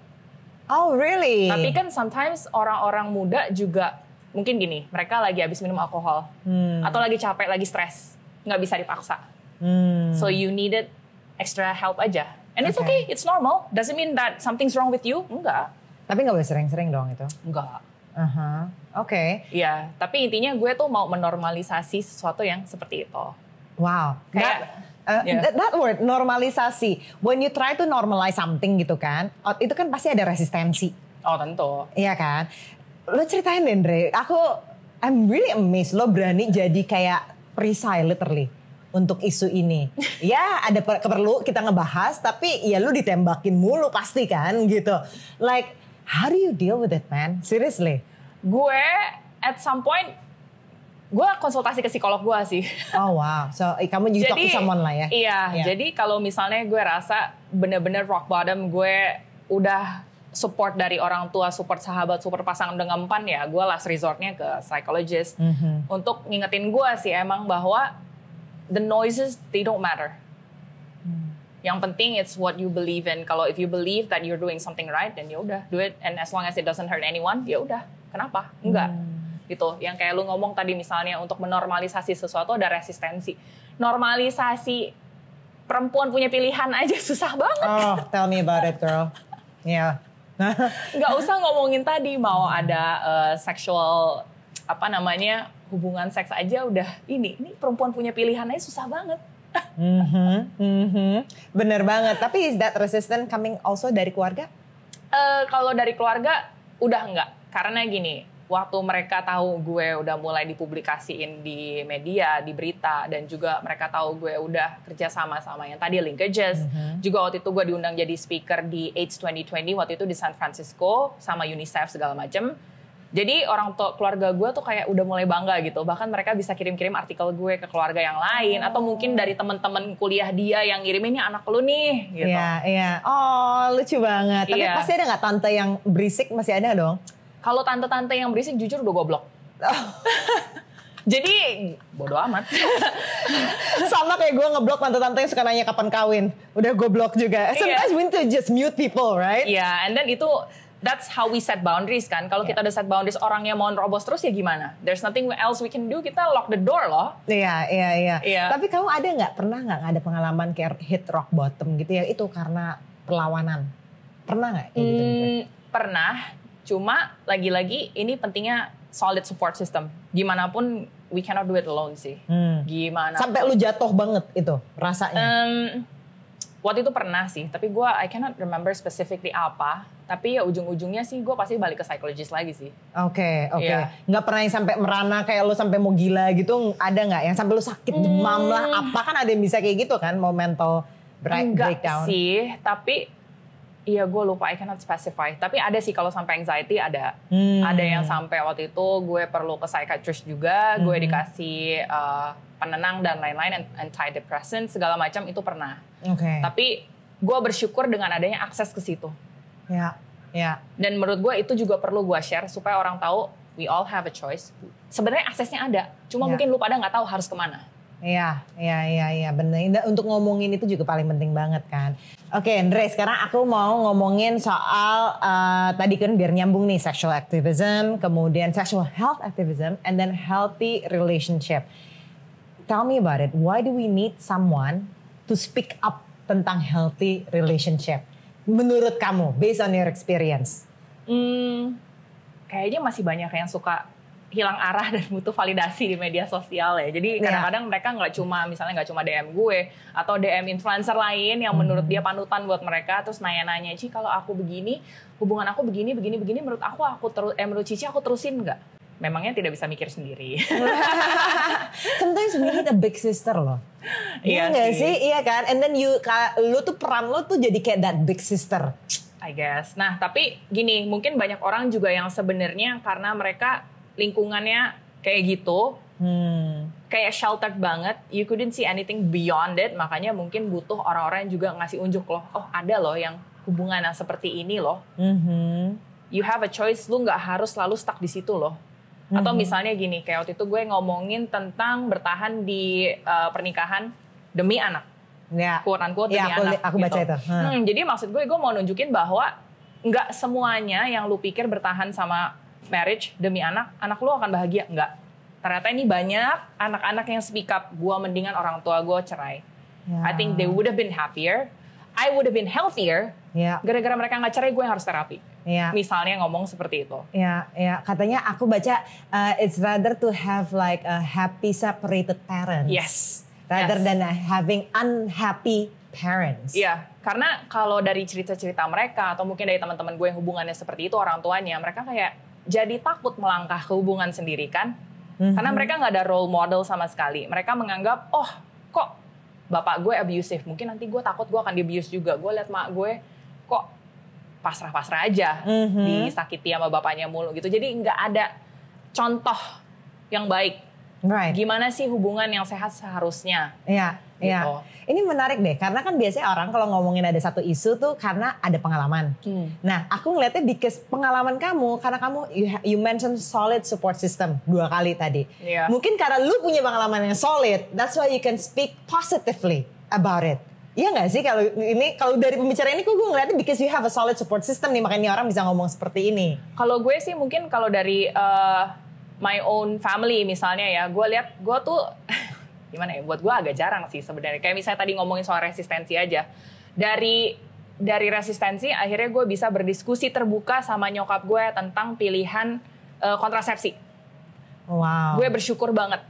[SPEAKER 1] Oh really?
[SPEAKER 2] Tapi kan sometimes orang-orang muda juga mungkin gini, mereka lagi habis minum alkohol
[SPEAKER 1] Hmm.
[SPEAKER 2] atau lagi capek, lagi stres, nggak bisa dipaksa.
[SPEAKER 1] Hmm.
[SPEAKER 2] So you needed extra help aja. And it's
[SPEAKER 1] Okay.
[SPEAKER 2] okay, it's normal. Doesn't mean that something's wrong with you. Enggak.
[SPEAKER 1] Tapi nggak boleh sering-sering dong itu.
[SPEAKER 2] Enggak.
[SPEAKER 1] Aha. Oke.
[SPEAKER 2] Iya, tapi intinya gue tuh mau menormalisasi sesuatu yang seperti itu.
[SPEAKER 1] Wow.
[SPEAKER 2] Kayak-
[SPEAKER 1] that, uh,
[SPEAKER 2] yeah.
[SPEAKER 1] that, that word normalisasi. When you try to normalize something gitu kan, itu kan pasti ada resistensi.
[SPEAKER 2] Oh tentu.
[SPEAKER 1] Iya kan? Lo ceritain deh Andre, aku I'm really amazed lo berani jadi kayak perisai literally untuk isu ini. ya ada per- perlu kita ngebahas tapi ya lu ditembakin mulu pasti kan gitu. Like how do you deal with it man? Seriously.
[SPEAKER 2] Gue at some point, gue konsultasi ke psikolog gue sih.
[SPEAKER 1] Oh wow. So eh, kamu juga talk to someone lah ya.
[SPEAKER 2] Iya,
[SPEAKER 1] Iya.
[SPEAKER 2] jadi kalau misalnya gue rasa bener-bener rock bottom gue udah support dari orang tua, support sahabat, support pasangan udah ngempan ya, gue last resortnya ke psychologist
[SPEAKER 1] Mhm.
[SPEAKER 2] untuk ngingetin gue sih emang bahwa the noises they don't matter.
[SPEAKER 1] Hmm.
[SPEAKER 2] Yang penting it's what you believe in. Kalau if you believe that you're doing something right, then ya udah do it. And as long as it doesn't hurt anyone, ya udah. Kenapa? Enggak.
[SPEAKER 1] Hmm.
[SPEAKER 2] Gitu. Yang kayak lu ngomong tadi misalnya untuk menormalisasi sesuatu ada resistensi. Normalisasi perempuan punya pilihan aja susah banget.
[SPEAKER 1] Oh, tell me about it girl. Yeah.
[SPEAKER 2] Nggak usah ngomongin tadi mau ada eh, sexual apa namanya hubungan seks aja udah ini ini perempuan punya pilihan aja susah banget.
[SPEAKER 1] Mhm, mhm. Bener banget. Tapi is that resistant coming also dari keluarga?
[SPEAKER 2] Eh, kalau dari keluarga udah enggak karena gini waktu mereka tahu gue udah mulai dipublikasiin di media di berita dan juga mereka tahu gue udah kerja sama sama yang tadi linkages juga waktu itu gue diundang jadi speaker di AIDS 2020 waktu itu di San Francisco sama UNICEF segala macem jadi orang tua keluarga gue tuh kayak udah mulai bangga gitu bahkan mereka bisa kirim-kirim artikel gue ke keluarga yang lain atau mungkin dari teman-teman kuliah dia yang ngirim ini anak lu nih gitu
[SPEAKER 1] Iya, iya. Oh, lucu banget. Tapi
[SPEAKER 2] Iya.
[SPEAKER 1] pasti ada nggak tante yang berisik? Masih ada dong.
[SPEAKER 2] Kalau tante-tante yang berisik jujur udah goblok. Jadi bodo amat.
[SPEAKER 1] Sama kayak gue ngeblok tante-tante yang suka nanya kapan kawin. Udah gue blok juga. Sometimes we need to just mute people, right?
[SPEAKER 2] Iya, and then itu that's how we set boundaries kan. Kalau kita udah set boundaries orangnya mau nerobos terus ya gimana? There's nothing else we can do. Kita lock the door loh.
[SPEAKER 1] Iya, iya, iya.
[SPEAKER 2] Iya.
[SPEAKER 1] Tapi kamu ada nggak pernah nggak ada pengalaman kayak hit rock bottom gitu ya? Itu karena perlawanan. Pernah nggak gitu?
[SPEAKER 2] Hmm, pernah. Cuma lagi-lagi ini pentingnya solid support system. Gimana pun we cannot do it alone sih.
[SPEAKER 1] Hmm.
[SPEAKER 2] Gimana?
[SPEAKER 1] Sampai lu jatuh banget itu rasanya.
[SPEAKER 2] Um, waktu itu pernah sih, tapi gue I cannot remember specifically apa. Tapi ya ujung-ujungnya sih gue pasti balik ke psychologist lagi sih.
[SPEAKER 1] Oke, oke.
[SPEAKER 2] Iya.
[SPEAKER 1] Nggak pernah yang sampai merana kayak lu sampai mau gila gitu, ada nggak? Yang sampai lu sakit demam lah, apa kan ada yang bisa kayak gitu kan, mau mental break,
[SPEAKER 2] Enggak
[SPEAKER 1] breakdown.
[SPEAKER 2] sih, tapi iya gue lupa I cannot specify. Tapi ada sih kalau sampai anxiety ada.
[SPEAKER 1] Hmm.
[SPEAKER 2] Ada yang sampai waktu itu gue perlu ke psychiatrist juga, gue
[SPEAKER 1] Hmm.
[SPEAKER 2] dikasih uh, penenang dan lain-lain, antidepressant segala macam itu pernah.
[SPEAKER 1] Oke.
[SPEAKER 2] Tapi gue bersyukur dengan adanya akses ke situ.
[SPEAKER 1] Ya, ya.
[SPEAKER 2] Dan menurut gue itu juga perlu gue share supaya orang tahu we all have a choice. Sebenarnya aksesnya ada, cuma
[SPEAKER 1] Ya.
[SPEAKER 2] mungkin lu pada nggak tahu harus ke mana.
[SPEAKER 1] Iya, iya, iya, iya, bener. Dan Untuk ngomongin itu juga paling penting banget kan. Oke, Andre, sekarang aku mau ngomongin soal uh, tadi kan biar nyambung nih sexual activism, kemudian sexual health activism, and then healthy relationship. Tell me about it. Why do we need someone to speak up tentang healthy relationship? Menurut kamu, based on your experience?
[SPEAKER 2] Hmm, kayaknya masih banyak yang suka hilang arah dan butuh validasi di media sosial ya. Jadi
[SPEAKER 1] Iya.
[SPEAKER 2] kadang-kadang mereka nggak cuma misalnya nggak cuma DM gue atau DM influencer lain yang menurut dia panutan buat mereka terus nanya-nanya, "Ci, kalau aku begini, hubungan aku begini, begini, begini menurut aku aku terus eh menurut Cici aku terusin nggak?" Memangnya tidak bisa mikir sendiri.
[SPEAKER 1] Sometimes we need a big sister loh.
[SPEAKER 2] Iya
[SPEAKER 1] nggak
[SPEAKER 2] sih.
[SPEAKER 1] sih? Iya kan? And then you, lu tuh peran lu tuh jadi kayak that big sister.
[SPEAKER 2] I guess. Nah, tapi gini, mungkin banyak orang juga yang sebenarnya karena mereka lingkungannya kayak gitu,
[SPEAKER 1] Hmm.
[SPEAKER 2] kayak sheltered banget, you couldn't see anything beyond it, makanya mungkin butuh orang-orang yang juga ngasih unjuk loh, oh ada loh yang hubungan yang seperti ini loh.
[SPEAKER 1] Mhm.
[SPEAKER 2] You have a choice, lu nggak harus selalu stuck di situ loh. Atau misalnya gini, kayak waktu itu gue ngomongin tentang bertahan di uh, pernikahan demi anak.
[SPEAKER 1] Ya.
[SPEAKER 2] quote unquote
[SPEAKER 1] Iya,
[SPEAKER 2] demi
[SPEAKER 1] aku
[SPEAKER 2] anak.
[SPEAKER 1] aku baca itu. Hmm.
[SPEAKER 2] Hmm, jadi maksud gue, gue mau nunjukin bahwa nggak semuanya yang lu pikir bertahan sama marriage demi anak, anak lu akan bahagia. Nggak. Ternyata ini banyak anak-anak yang speak up, gue mendingan orang tua gue cerai.
[SPEAKER 1] Ya.
[SPEAKER 2] I think they would have been happier. I would have been healthier.
[SPEAKER 1] Ya.
[SPEAKER 2] Gara-gara mereka nggak cerai, gue yang harus terapi.
[SPEAKER 1] Ya.
[SPEAKER 2] Misalnya ngomong seperti itu.
[SPEAKER 1] Ya, ya, katanya aku baca uh, it's rather to have like a happy separated parents.
[SPEAKER 2] Yes.
[SPEAKER 1] Rather
[SPEAKER 2] Yes.
[SPEAKER 1] than having unhappy parents.
[SPEAKER 2] Iya, karena kalau dari cerita-cerita mereka atau mungkin dari teman-teman gue yang hubungannya seperti itu orang tuanya, mereka kayak jadi takut melangkah ke hubungan sendiri kan?
[SPEAKER 1] Mhm.
[SPEAKER 2] Karena mereka nggak ada role model sama sekali. Mereka menganggap, oh kok bapak gue abusive, mungkin nanti gue takut gue akan di abuse juga. Gue liat mak gue kok pasrah-pasrah aja,
[SPEAKER 1] Mhm.
[SPEAKER 2] disakiti sama bapaknya mulu gitu. Jadi nggak ada contoh yang baik.
[SPEAKER 1] Right.
[SPEAKER 2] Gimana sih hubungan yang sehat seharusnya?
[SPEAKER 1] Iya, iya.
[SPEAKER 2] Gitu.
[SPEAKER 1] Ini menarik deh, karena kan biasanya orang kalau ngomongin ada satu isu tuh karena ada pengalaman.
[SPEAKER 2] Hmm.
[SPEAKER 1] Nah, aku ngeliatnya because pengalaman kamu, karena kamu you, you mention solid support system dua kali tadi.
[SPEAKER 2] Iya.
[SPEAKER 1] Mungkin karena lu punya pengalaman yang solid, that's why you can speak positively about it. Iya nggak sih kalau ini kalau dari pembicaraan ini kok gue ngeliatnya because you have a solid support system nih makanya orang bisa ngomong seperti ini.
[SPEAKER 2] Kalau gue sih mungkin kalau dari uh, my own family misalnya ya, gue lihat gue tuh gimana ya, buat gue agak jarang sih sebenarnya. Kayak misalnya tadi ngomongin soal resistensi aja. Dari dari resistensi akhirnya gue bisa berdiskusi terbuka sama nyokap gue tentang pilihan uh, kontrasepsi.
[SPEAKER 1] Wow.
[SPEAKER 2] Gue bersyukur banget.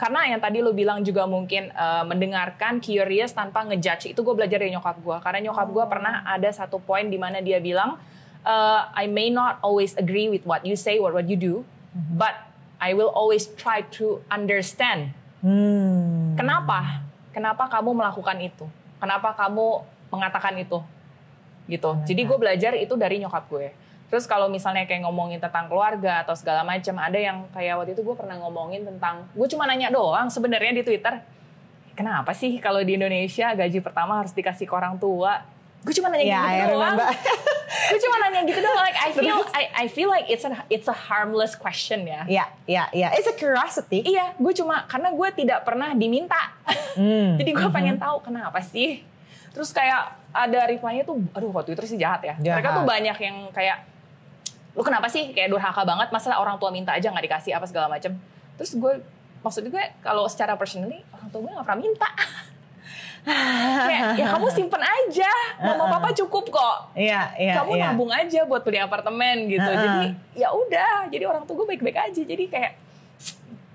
[SPEAKER 2] Karena yang tadi lu bilang juga mungkin uh, mendengarkan, curious tanpa ngejudge. Itu gue belajar dari nyokap gue. Karena nyokap gue pernah ada satu poin di mana dia bilang, uh, I may not always agree with what you say or what you do, but I will always try to understand.
[SPEAKER 1] Hmm.
[SPEAKER 2] Kenapa? Kenapa kamu melakukan itu? Kenapa kamu mengatakan itu? Gitu. Jadi gue belajar itu dari nyokap gue. Terus kalau misalnya kayak ngomongin tentang keluarga atau segala macam, ada yang kayak waktu itu gue pernah ngomongin tentang, gue cuma nanya doang sebenarnya di Twitter, kenapa sih kalau di Indonesia gaji pertama harus dikasih ke orang tua? Gue cuma nanya
[SPEAKER 1] Ya, I
[SPEAKER 2] gitu doang. gue cuma nanya gitu doang. Like I feel, I, I feel like it's a it's a harmless question ya.
[SPEAKER 1] Ya, ya, ya. It's a curiosity.
[SPEAKER 2] Iya, gue cuma karena gue tidak pernah diminta.
[SPEAKER 1] Hmm.
[SPEAKER 2] Jadi gue pengen tahu kenapa sih. Terus kayak ada reply-nya tuh, aduh waktu Twitter sih jahat ya.
[SPEAKER 1] Jahat.
[SPEAKER 2] Mereka tuh banyak yang kayak, lu kenapa sih kayak durhaka banget, masa orang tua minta aja nggak dikasih apa segala macem. Terus gue, maksud gue kalau secara personally, orang tua gue nggak pernah minta. kayak ya kamu simpen aja, mama papa cukup kok.
[SPEAKER 1] Iya, iya,
[SPEAKER 2] kamu
[SPEAKER 1] iya.
[SPEAKER 2] nabung aja buat beli apartemen gitu.
[SPEAKER 1] Uh-uh.
[SPEAKER 2] Jadi ya udah, jadi orang tua gue baik-baik aja. Jadi kayak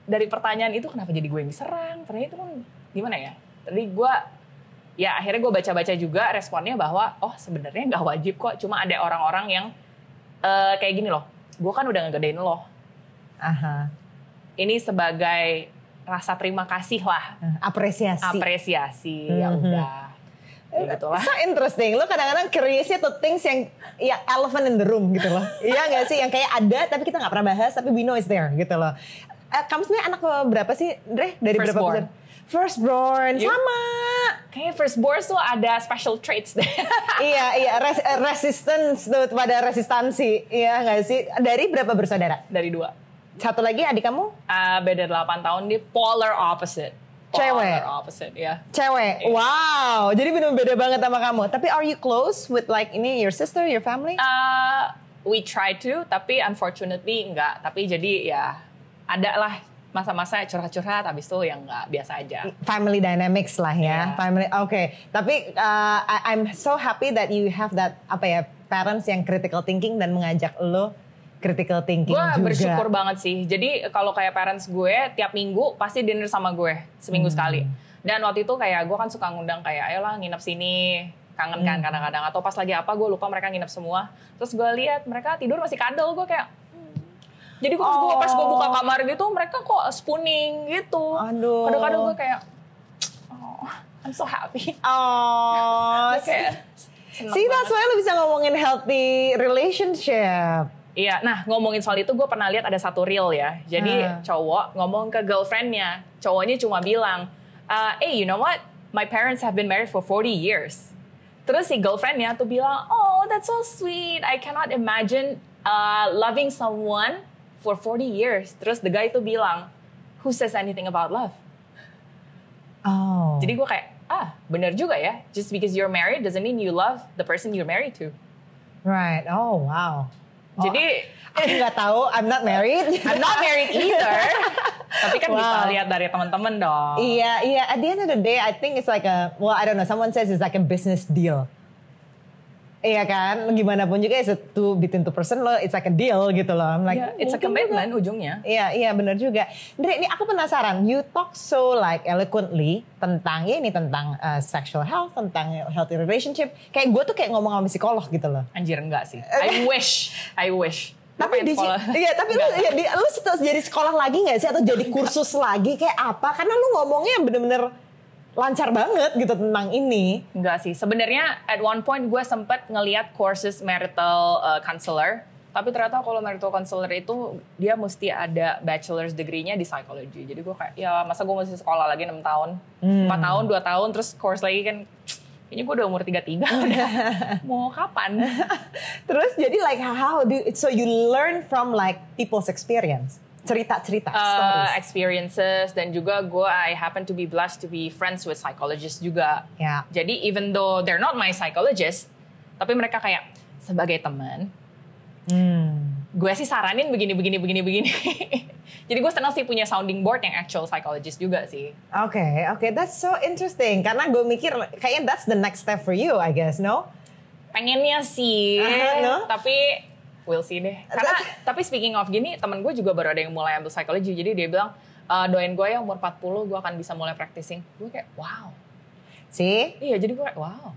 [SPEAKER 2] dari pertanyaan itu kenapa jadi gue yang diserang? Ternyata itu kan gimana ya? Tadi gue ya akhirnya gue baca-baca juga responnya bahwa oh sebenarnya nggak wajib kok. Cuma ada orang-orang yang eh, kayak gini loh. Gue kan udah ngegedein lo.
[SPEAKER 1] Aha.
[SPEAKER 2] Ini sebagai rasa terima kasih lah,
[SPEAKER 1] Apresiasi.
[SPEAKER 2] apresiasi. Ya
[SPEAKER 1] Mhm.
[SPEAKER 2] udah. Ya gitulah.
[SPEAKER 1] So interesting. Lu kadang-kadang curiousnya to things yang ya elephant in the room gitu loh. iya gak sih? Yang kayak ada tapi kita nggak pernah bahas tapi we know it's there gitu loh. Eh, kamu sebenarnya anak berapa sih, Dre? Dari berapa
[SPEAKER 2] Firstborn.
[SPEAKER 1] persen? Firstborn.
[SPEAKER 2] You-
[SPEAKER 1] Sama.
[SPEAKER 2] Kayak firstborn tuh ada special traits deh.
[SPEAKER 1] iya, iya. Res- eh, resistance tuh pada resistansi. Iya gak sih? Dari berapa bersaudara?
[SPEAKER 2] Dari dua.
[SPEAKER 1] Satu lagi adik kamu?
[SPEAKER 2] Ah, beda 8 tahun dia polar opposite.
[SPEAKER 1] Cewek?
[SPEAKER 2] Polar opposite, ya.
[SPEAKER 1] Cewek.
[SPEAKER 2] Iya.
[SPEAKER 1] Wow. Jadi benar beda banget sama kamu. Tapi are you close with like ini your sister, your family?
[SPEAKER 2] Uh, we try to, tapi unfortunately enggak. Tapi jadi ya ada lah masa-masa curhat-curhat, habis itu yang enggak biasa aja.
[SPEAKER 1] family dynamics lah ya.
[SPEAKER 2] Iya.
[SPEAKER 1] Family oke. Tapi uh, I- I'm so happy that you have that apa ya parents yang critical thinking dan mengajak lo critical thinking
[SPEAKER 2] Gue
[SPEAKER 1] juga.
[SPEAKER 2] bersyukur banget sih. Jadi kalau kayak parents gue tiap minggu pasti dinner sama gue seminggu sekali. Dan waktu itu kayak gue kan suka ngundang kayak ayolah nginep sini kangen kan kadang-kadang atau pas lagi apa gue lupa mereka nginep semua terus gue lihat mereka tidur masih kadal gue kayak hmm. jadi gue gue pas gue buka kamar gitu mereka kok spooning gitu
[SPEAKER 1] Aduh.
[SPEAKER 2] kadang-kadang gue kayak oh I'm so happy
[SPEAKER 1] Oh,
[SPEAKER 2] kayak
[SPEAKER 1] see that's why lo bisa ngomongin healthy relationship.
[SPEAKER 2] Iya, nah ngomongin soal itu gue pernah lihat ada satu reel ya. Jadi
[SPEAKER 1] Ah.
[SPEAKER 2] cowok ngomong ke girlfriendnya, cowoknya cuma bilang, uh, "Hey, you know what? My parents have been married for 40 years." Terus si girlfriendnya tuh bilang, "Oh, that's so sweet. I cannot imagine uh, loving someone for 40 years." Terus the guy tuh bilang, "Who says anything about love?"
[SPEAKER 1] Oh.
[SPEAKER 2] Jadi gue kayak, ah, bener juga ya. Just because you're married doesn't mean you love the person you're married to.
[SPEAKER 1] right. Oh wow. Oh,
[SPEAKER 2] Jadi
[SPEAKER 1] aku nggak tahu. I'm not married.
[SPEAKER 2] I'm not married either. Tapi kan bisa
[SPEAKER 1] Wow.
[SPEAKER 2] lihat dari teman-teman dong.
[SPEAKER 1] Iya, iya. At the end of the day, I think it's like a, well, I don't know. Someone says it's like a business deal. Iya kan, gimana pun juga it's a two between two person lo, it's like a deal gitu loh. I'm like,
[SPEAKER 2] Yeah, it's a commitment
[SPEAKER 1] juga.
[SPEAKER 2] ujungnya.
[SPEAKER 1] Iya, iya benar juga. Dre, ini aku penasaran. You talk so like eloquently tentang ya ini tentang uh, sexual health, tentang healthy relationship. Kayak gue tuh kayak ngomong sama psikolog gitu loh.
[SPEAKER 2] Anjir enggak sih. I wish, I wish.
[SPEAKER 1] Tapi di
[SPEAKER 2] sekolah.
[SPEAKER 1] iya, tapi lu ya, di, lu jadi sekolah lagi nggak sih atau jadi kursus lagi kayak apa? Karena lu ngomongnya bener-bener lancar banget gitu tentang ini.
[SPEAKER 2] Enggak sih. Sebenarnya at one point gue sempet ngeliat courses marital uh, counselor. Tapi ternyata kalau marital counselor itu dia mesti ada bachelor's degree-nya di psychology. Jadi gue kayak ya masa gue mesti sekolah lagi 6 tahun. 4 tahun, 2 tahun terus course lagi kan kayaknya gue udah umur 33 udah. Mau kapan?
[SPEAKER 1] Terus jadi like how do so you learn from like people's experience, cerita-cerita,
[SPEAKER 2] uh, experiences dan juga gue I happen to be blessed to be friends with psychologists juga.
[SPEAKER 1] Ya.
[SPEAKER 2] Jadi even though they're not my psychologist, tapi mereka kayak sebagai teman,
[SPEAKER 1] Hmm.
[SPEAKER 2] gue sih saranin begini begini begini begini. Jadi gue senang sih punya sounding board yang actual psychologist juga sih.
[SPEAKER 1] Oke, oke, that's so interesting. Karena gue mikir kayaknya that's the next step for you, I guess, no?
[SPEAKER 2] Pengennya sih,
[SPEAKER 1] Aha, no?
[SPEAKER 2] tapi we'll see deh. Karena tapi speaking of gini, temen gue juga baru ada yang mulai ambil psychology. Jadi dia bilang, "Eh, doain gue ya umur 40 gue akan bisa mulai practicing. Gue kayak wow.
[SPEAKER 1] See?
[SPEAKER 2] Iya, jadi gue kayak wow.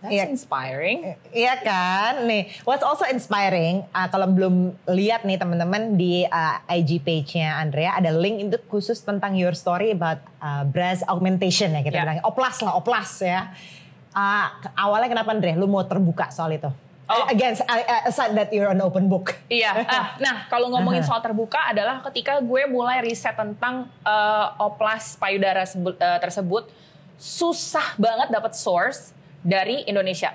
[SPEAKER 2] That's
[SPEAKER 1] Iya.
[SPEAKER 2] inspiring.
[SPEAKER 1] Iya kan? Nih, what's also inspiring, uh, kalau belum lihat nih teman-teman di uh, IG page-nya Andrea ada link itu khusus tentang your story about uh, breast augmentation ya kita
[SPEAKER 2] Ya.
[SPEAKER 1] bilang. Oplas lah, oplas ya. Uh, awalnya kenapa Andre? Lu mau terbuka soal itu?
[SPEAKER 2] Oh.
[SPEAKER 1] Against, uh, aside that you're an open book.
[SPEAKER 2] Iya. Ah, nah, kalau ngomongin soal terbuka adalah ketika gue mulai riset tentang eh, oplas payudara sebut- eh, tersebut susah banget dapat source dari Indonesia.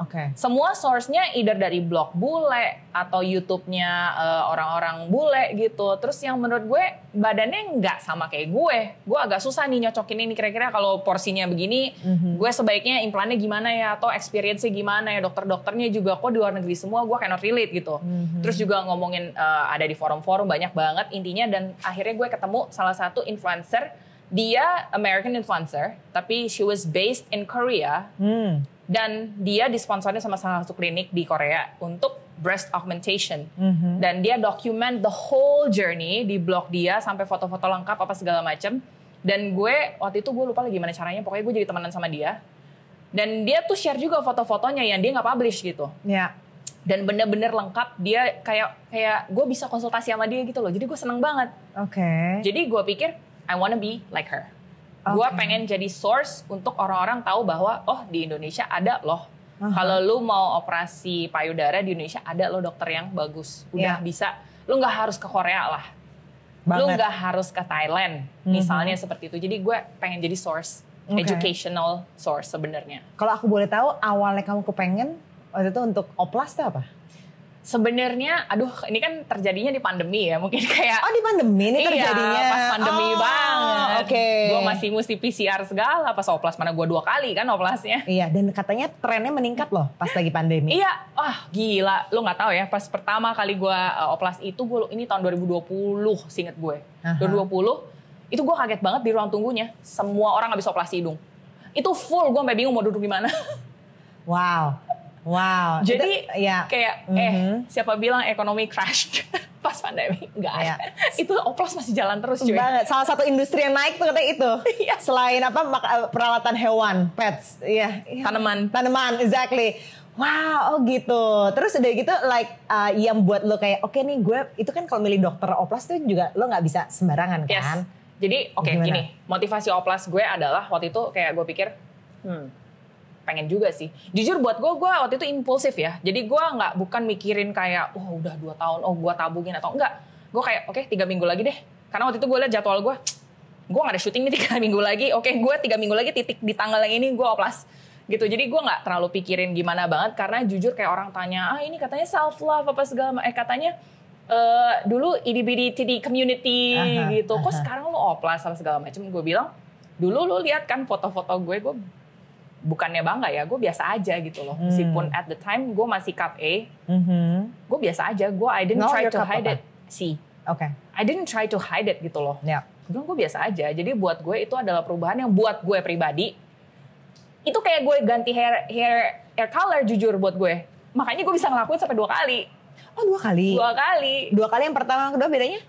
[SPEAKER 1] Oke.
[SPEAKER 2] Semua source-nya either dari blog bule atau YouTube-nya eh, orang-orang bule gitu. Terus yang menurut gue badannya nggak sama kayak gue. Gue agak susah nih nyocokin ini kira-kira kalau porsinya begini, gue sebaiknya implannya gimana ya atau experience-nya gimana ya. Dokter-dokternya juga kok di luar negeri semua gue cannot relate gitu. Terus juga ngomongin eh, ada di forum-forum banyak banget intinya dan akhirnya gue ketemu salah satu influencer dia American influencer, tapi she was based in Korea
[SPEAKER 1] Hmm.
[SPEAKER 2] Dan dia disponsorin sama salah satu klinik di Korea untuk breast augmentation.
[SPEAKER 1] Mhm.
[SPEAKER 2] Dan dia document the whole journey di blog dia sampai foto-foto lengkap apa segala macem. Dan gue waktu itu gue lupa lagi gimana caranya, pokoknya gue jadi temenan sama dia. Dan dia tuh share juga foto-fotonya yang dia nggak publish gitu.
[SPEAKER 1] Ya.
[SPEAKER 2] Dan bener-bener lengkap, dia kayak kayak gue bisa konsultasi sama dia gitu loh. Jadi gue seneng banget.
[SPEAKER 1] Oke.
[SPEAKER 2] Jadi gue pikir I wanna be like her. Gue
[SPEAKER 1] Oke.
[SPEAKER 2] pengen jadi source untuk orang-orang tahu bahwa oh di Indonesia ada loh.
[SPEAKER 1] Aha.
[SPEAKER 2] Kalau lu mau operasi payudara di Indonesia ada loh dokter yang bagus. Udah
[SPEAKER 1] Ya.
[SPEAKER 2] bisa. Lu nggak harus ke Korea lah. Lu
[SPEAKER 1] Banget.
[SPEAKER 2] nggak harus ke Thailand.
[SPEAKER 1] Mhm.
[SPEAKER 2] Misalnya seperti itu. Jadi gue pengen jadi source.
[SPEAKER 1] Oke.
[SPEAKER 2] Educational source sebenarnya.
[SPEAKER 1] Kalau aku boleh tahu awalnya kamu kepengen waktu itu untuk oplas itu apa?
[SPEAKER 2] Sebenarnya, aduh ini kan terjadinya di pandemi ya. Mungkin kayak
[SPEAKER 1] Oh di pandemi ini terjadinya.
[SPEAKER 2] Iya, pas pandemi
[SPEAKER 1] Oh,
[SPEAKER 2] banget.
[SPEAKER 1] Oke.
[SPEAKER 2] Gue masih mesti PCR segala pas oplas mana gue dua kali kan oplasnya.
[SPEAKER 1] Iya dan katanya trennya meningkat loh pas lagi pandemi.
[SPEAKER 2] Iya, wah gila. Lo nggak tahu ya, pas pertama kali gue uh, oplas itu gue ini tahun 2020, singet gue.
[SPEAKER 1] Aha.
[SPEAKER 2] 2020 itu gue kaget banget di ruang tunggunya. Semua orang habis operasi hidung. Itu full, gue sampai bingung mau duduk di mana.
[SPEAKER 1] Wow. Wow.
[SPEAKER 2] Jadi
[SPEAKER 1] Itu- ya.
[SPEAKER 2] kayak eh
[SPEAKER 1] Mhm.
[SPEAKER 2] siapa bilang ekonomi crash pas pandemi? Enggak.
[SPEAKER 1] Iya.
[SPEAKER 2] itu oplas masih jalan terus cuy.
[SPEAKER 1] banget. Salah satu industri yang naik tuh katanya itu.
[SPEAKER 2] Iya.
[SPEAKER 1] Selain apa eh, peralatan hewan, pets. Iya. Iya.
[SPEAKER 2] Tanaman.
[SPEAKER 1] Tanaman, exactly. Wow, oh gitu. Terus udah gitu like uh, yang buat lo kayak oke nih gue itu kan kalau milih dokter oplas tuh juga lo nggak bisa sembarangan
[SPEAKER 2] Yes.
[SPEAKER 1] kan?
[SPEAKER 2] Jadi oke
[SPEAKER 1] Gimana?
[SPEAKER 2] gini, motivasi oplas gue adalah waktu itu kayak gue pikir, hmm, pengen juga sih. Jujur buat gue, gue waktu itu impulsif ya. Jadi gue nggak bukan mikirin kayak, oh udah dua tahun, oh gue tabungin atau enggak. Gue kayak oke tiga minggu lagi deh. Karena waktu itu gue liat jadwal gue, gue gak ada syuting nih tiga minggu lagi. Oke gue tiga minggu lagi titik di tanggal yang ini gue oplas gitu. Jadi gue nggak terlalu pikirin gimana banget karena jujur kayak orang tanya, ah ini katanya self love apa segala, eh katanya eh dulu titty community
[SPEAKER 1] Aha,
[SPEAKER 2] gitu. Kok
[SPEAKER 1] aha.
[SPEAKER 2] sekarang lu oplas sama segala macam? Gue bilang dulu lu lihat kan foto-foto gue, gue bukannya bangga ya, gue biasa aja gitu loh.
[SPEAKER 1] Hmm.
[SPEAKER 2] Meskipun at the time gue masih cup A,
[SPEAKER 1] Mhm.
[SPEAKER 2] gue biasa aja. Gue I didn't
[SPEAKER 1] No,
[SPEAKER 2] try to hide
[SPEAKER 1] apa?
[SPEAKER 2] it. C.
[SPEAKER 1] Oke.
[SPEAKER 2] I didn't try to hide it gitu loh.
[SPEAKER 1] Ya.
[SPEAKER 2] Gue gue biasa aja. Jadi buat gue itu adalah perubahan yang buat gue pribadi. Itu kayak gue ganti hair hair hair color jujur buat gue. Makanya gue bisa ngelakuin sampai dua kali.
[SPEAKER 1] Oh dua kali.
[SPEAKER 2] Dua kali.
[SPEAKER 1] Dua kali yang pertama kedua bedanya?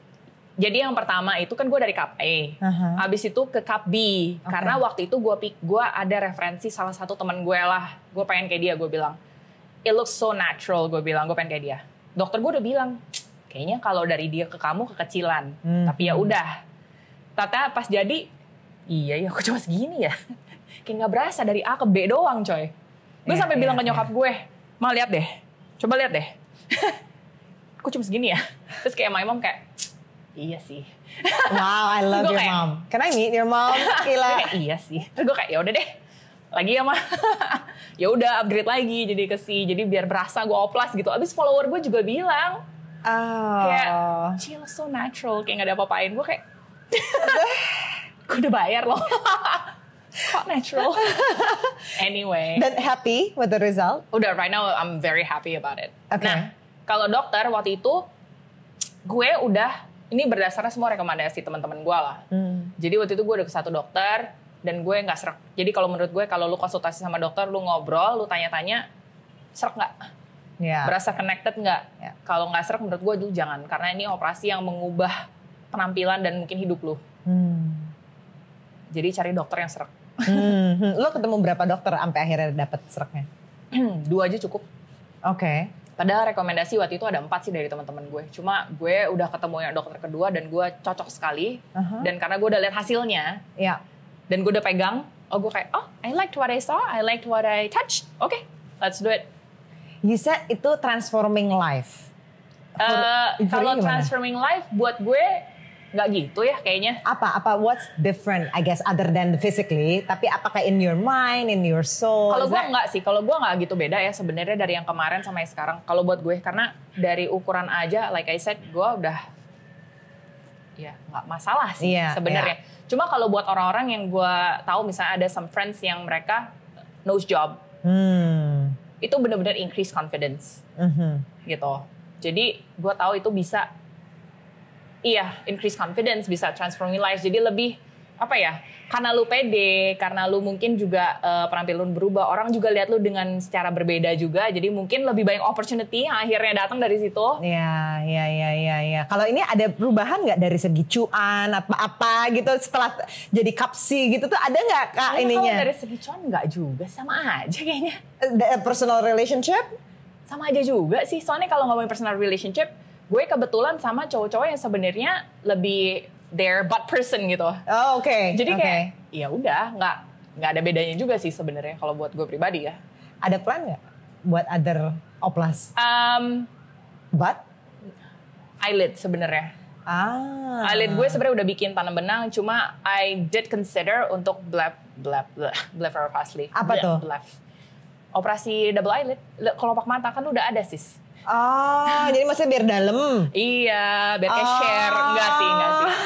[SPEAKER 2] Jadi yang pertama itu kan gue dari cup A.
[SPEAKER 1] Aha.
[SPEAKER 2] Habis itu ke cup B.
[SPEAKER 1] Oke.
[SPEAKER 2] Karena waktu itu gue pik gue ada referensi salah satu teman gue lah. Gue pengen kayak dia, gue bilang. It looks so natural, gue bilang. Gue pengen kayak dia. Dokter gue udah bilang, kayaknya kalau dari dia ke kamu kekecilan.
[SPEAKER 1] Hmm.
[SPEAKER 2] Tapi ya udah. Tata pas jadi, iya ya kok cuma segini ya. Kayak nggak berasa dari A ke B doang coy. Gue
[SPEAKER 1] Iya,
[SPEAKER 2] sampai
[SPEAKER 1] iya,
[SPEAKER 2] bilang ke nyokap gue, mal lihat deh. Coba lihat deh. kok cuma segini ya? Terus kayak my mom kayak, iya sih.
[SPEAKER 1] Wow, I love your
[SPEAKER 2] kayak-
[SPEAKER 1] mom. Can I meet your mom? Gila.
[SPEAKER 2] kayak iya sih. Terus gue kayak ya udah deh. Lagi ya mah. ya udah upgrade lagi jadi ke C. Jadi biar berasa gue oplas gitu. Abis follower gue juga bilang
[SPEAKER 1] Oh.
[SPEAKER 2] kayak she looks so natural kayak gak ada apa-apain. Gue kayak gue udah bayar loh. Kok natural? anyway.
[SPEAKER 1] Dan happy with the result?
[SPEAKER 2] udah right now I'm very happy about it.
[SPEAKER 1] Oke.
[SPEAKER 2] Nah, kalau dokter waktu itu gue udah ini berdasarkan semua rekomendasi teman-teman gue lah.
[SPEAKER 1] Hmm.
[SPEAKER 2] Jadi waktu itu gue udah ke satu dokter dan gue nggak serak. Jadi kalau menurut gue kalau lu konsultasi sama dokter, lu ngobrol, lu tanya-tanya, serak nggak?
[SPEAKER 1] Ya.
[SPEAKER 2] Berasa connected nggak?
[SPEAKER 1] Ya.
[SPEAKER 2] Kalau nggak serak menurut gue dulu jangan, karena ini operasi yang mengubah penampilan dan mungkin hidup lu.
[SPEAKER 1] Hmm.
[SPEAKER 2] Jadi cari dokter yang serak.
[SPEAKER 1] Hmm. hmm. Lo ketemu berapa dokter sampai akhirnya dapet seraknya?
[SPEAKER 2] Dua aja cukup.
[SPEAKER 1] Oke.
[SPEAKER 2] Padahal rekomendasi waktu itu ada empat sih dari teman-teman gue. Cuma gue udah ketemu yang dokter kedua dan gue cocok sekali.
[SPEAKER 1] Aha.
[SPEAKER 2] Dan karena gue udah lihat hasilnya,
[SPEAKER 1] Ya.
[SPEAKER 2] dan gue udah pegang, oh gue kayak, oh I liked what I saw, I liked what I touched. Oke, let's do it.
[SPEAKER 1] You said itu transforming life. For
[SPEAKER 2] kalau transforming life buat gue nggak gitu ya kayaknya.
[SPEAKER 1] apa apa what's different I guess other than physically tapi apakah in your mind in your soul
[SPEAKER 2] Kalau gue nggak sih, kalau gue nggak gitu beda ya sebenarnya dari yang kemarin sama yang sekarang. Kalau buat gue karena dari ukuran aja, like I said, gue udah ya nggak masalah sih
[SPEAKER 1] Iya,
[SPEAKER 2] sebenarnya. Cuma kalau buat orang-orang yang gue tahu misalnya ada some friends yang mereka nose job,
[SPEAKER 1] hmm
[SPEAKER 2] itu benar-benar increase confidence.
[SPEAKER 1] Mhm.
[SPEAKER 2] gitu. Jadi gue tahu itu bisa, iya increase confidence, bisa transforming life. Jadi lebih apa ya karena lu pede karena lu mungkin juga uh, penampilan lu berubah orang juga lihat lu dengan secara berbeda juga jadi mungkin lebih banyak opportunity yang akhirnya datang dari situ
[SPEAKER 1] Iya, iya, iya, iya. Ya. Kalau ini ada perubahan nggak dari segi cuan apa-apa gitu setelah jadi kapsi gitu tuh ada nggak kak ininya?
[SPEAKER 2] kalau dari segi cuan nggak juga sama aja kayaknya
[SPEAKER 1] The personal relationship?
[SPEAKER 2] sama aja juga sih soalnya kalau ngomongin personal relationship gue kebetulan sama cowok-cowok yang sebenarnya lebih their butt person gitu
[SPEAKER 1] Oh oke.
[SPEAKER 2] jadi
[SPEAKER 1] oke.
[SPEAKER 2] kayak ya udah nggak nggak ada bedanya juga sih sebenarnya kalau buat gue pribadi ya
[SPEAKER 1] ada plan nggak buat other oplas?
[SPEAKER 2] um,
[SPEAKER 1] But
[SPEAKER 2] eyelid sebenarnya
[SPEAKER 1] ah.
[SPEAKER 2] eyelid gue sebenarnya udah bikin tanam benang cuma I did consider untuk blep blep blep blepharoplasty
[SPEAKER 1] Apa
[SPEAKER 2] Blep,
[SPEAKER 1] tuh?
[SPEAKER 2] blep. operasi double eyelid kelopak mata kan udah ada sis
[SPEAKER 1] Oh, jadi maksudnya biar dalam.
[SPEAKER 2] iya biar kayak share enggak sih enggak sih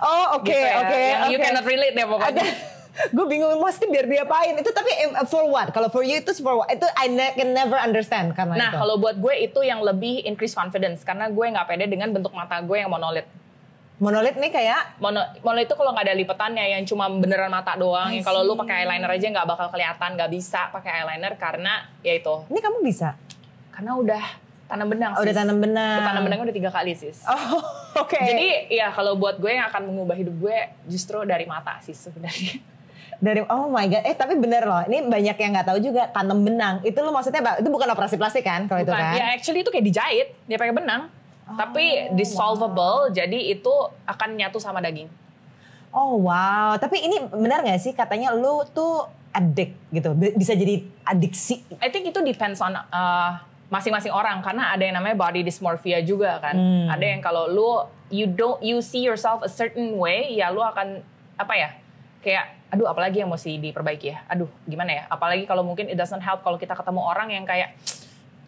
[SPEAKER 1] Oh, oke,
[SPEAKER 2] Gitu ya.
[SPEAKER 1] oke.
[SPEAKER 2] Yang you
[SPEAKER 1] oke.
[SPEAKER 2] cannot relate ya pokoknya
[SPEAKER 1] gue bingung mesti biar diapain itu tapi for what kalau for you itu for what itu I ne- can never understand karena
[SPEAKER 2] Nah, kalau buat gue itu yang lebih increase confidence karena gue nggak pede dengan bentuk mata gue yang monolit.
[SPEAKER 1] monolit nih kayak
[SPEAKER 2] Mono, monolit itu kalau nggak ada lipetannya yang cuma beneran mata doang. Yang kalau lu pakai eyeliner aja nggak bakal kelihatan, nggak bisa pakai eyeliner karena ya itu.
[SPEAKER 1] ini kamu bisa
[SPEAKER 2] Karena udah tanam benang.
[SPEAKER 1] oh, udah
[SPEAKER 2] sis.
[SPEAKER 1] tanam benang
[SPEAKER 2] Tanam benangnya udah tiga kali sis.
[SPEAKER 1] oh oke
[SPEAKER 2] Jadi ya kalau buat gue yang akan mengubah hidup gue justru dari mata sih sebenarnya.
[SPEAKER 1] dari oh my god eh tapi bener loh ini banyak yang nggak tahu juga tanam benang itu lo maksudnya apa? itu bukan operasi plastik kan kalau itu kan
[SPEAKER 2] ya actually itu kayak dijahit, dia pakai benang. Tapi dissolvable, jadi itu akan nyatu sama daging.
[SPEAKER 1] oh wow tapi ini benar nggak sih katanya lu tuh addict gitu bisa jadi adiksi
[SPEAKER 2] I think itu depends on uh, masing-masing orang karena ada yang namanya body dysmorphia juga kan.
[SPEAKER 1] Hmm.
[SPEAKER 2] Ada yang kalau lu you don't you see yourself a certain way ya lu akan apa ya? Kayak aduh apalagi yang mesti diperbaiki ya. Aduh gimana ya? Apalagi kalau mungkin it doesn't help kalau kita ketemu orang yang kayak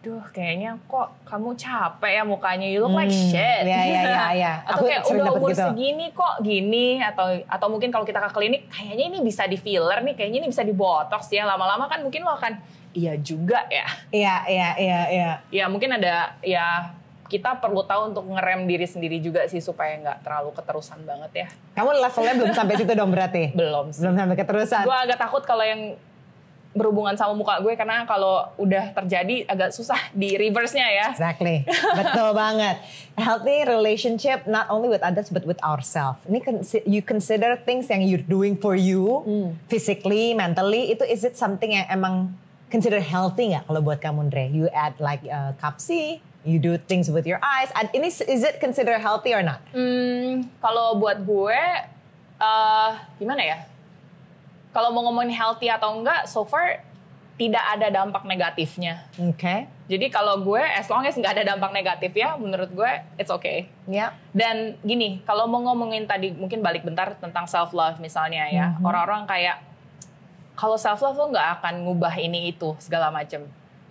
[SPEAKER 2] Duh kayaknya kok kamu capek ya mukanya you look like
[SPEAKER 1] Hmm,
[SPEAKER 2] shit.
[SPEAKER 1] iya, iya, iya, iya.
[SPEAKER 2] atau
[SPEAKER 1] Aku
[SPEAKER 2] kayak udah umur
[SPEAKER 1] gitu.
[SPEAKER 2] segini kok gini atau atau mungkin kalau kita ke klinik kayaknya ini bisa di filler nih, kayaknya ini bisa di botox ya. Lama-lama kan mungkin lo akan iya juga ya.
[SPEAKER 1] iya iya iya iya
[SPEAKER 2] Ya mungkin ada ya kita perlu tahu untuk ngerem diri sendiri juga sih supaya nggak terlalu keterusan banget ya.
[SPEAKER 1] kamu levelnya belum sampai situ dong berarti
[SPEAKER 2] Belum sih.
[SPEAKER 1] belum sampai keterusan
[SPEAKER 2] Gue agak takut kalau yang berhubungan sama muka gue karena kalau udah terjadi agak susah di reverse-nya ya.
[SPEAKER 1] Exactly, betul banget. Healthy relationship not only with others but with ourselves. Ini consi- you consider things yang you're doing for you, physically, mentally. Itu is it something yang emang consider healthy nggak kalau buat kamu, Dre? You add like uh, kapsi, you do things with your eyes. And ini is it consider healthy or not?
[SPEAKER 2] Hmm, kalau buat gue, eh gimana ya? Kalau mau ngomongin healthy atau enggak, so far tidak ada dampak negatifnya.
[SPEAKER 1] Oke,
[SPEAKER 2] Jadi kalau gue, as long as nggak ada dampak negatif ya, menurut gue it's okay.
[SPEAKER 1] ya.
[SPEAKER 2] Dan gini, kalau mau ngomongin tadi mungkin balik bentar tentang self love misalnya ya,
[SPEAKER 1] Mhm.
[SPEAKER 2] orang-orang kayak kalau self love lo nggak akan ngubah ini itu segala macem.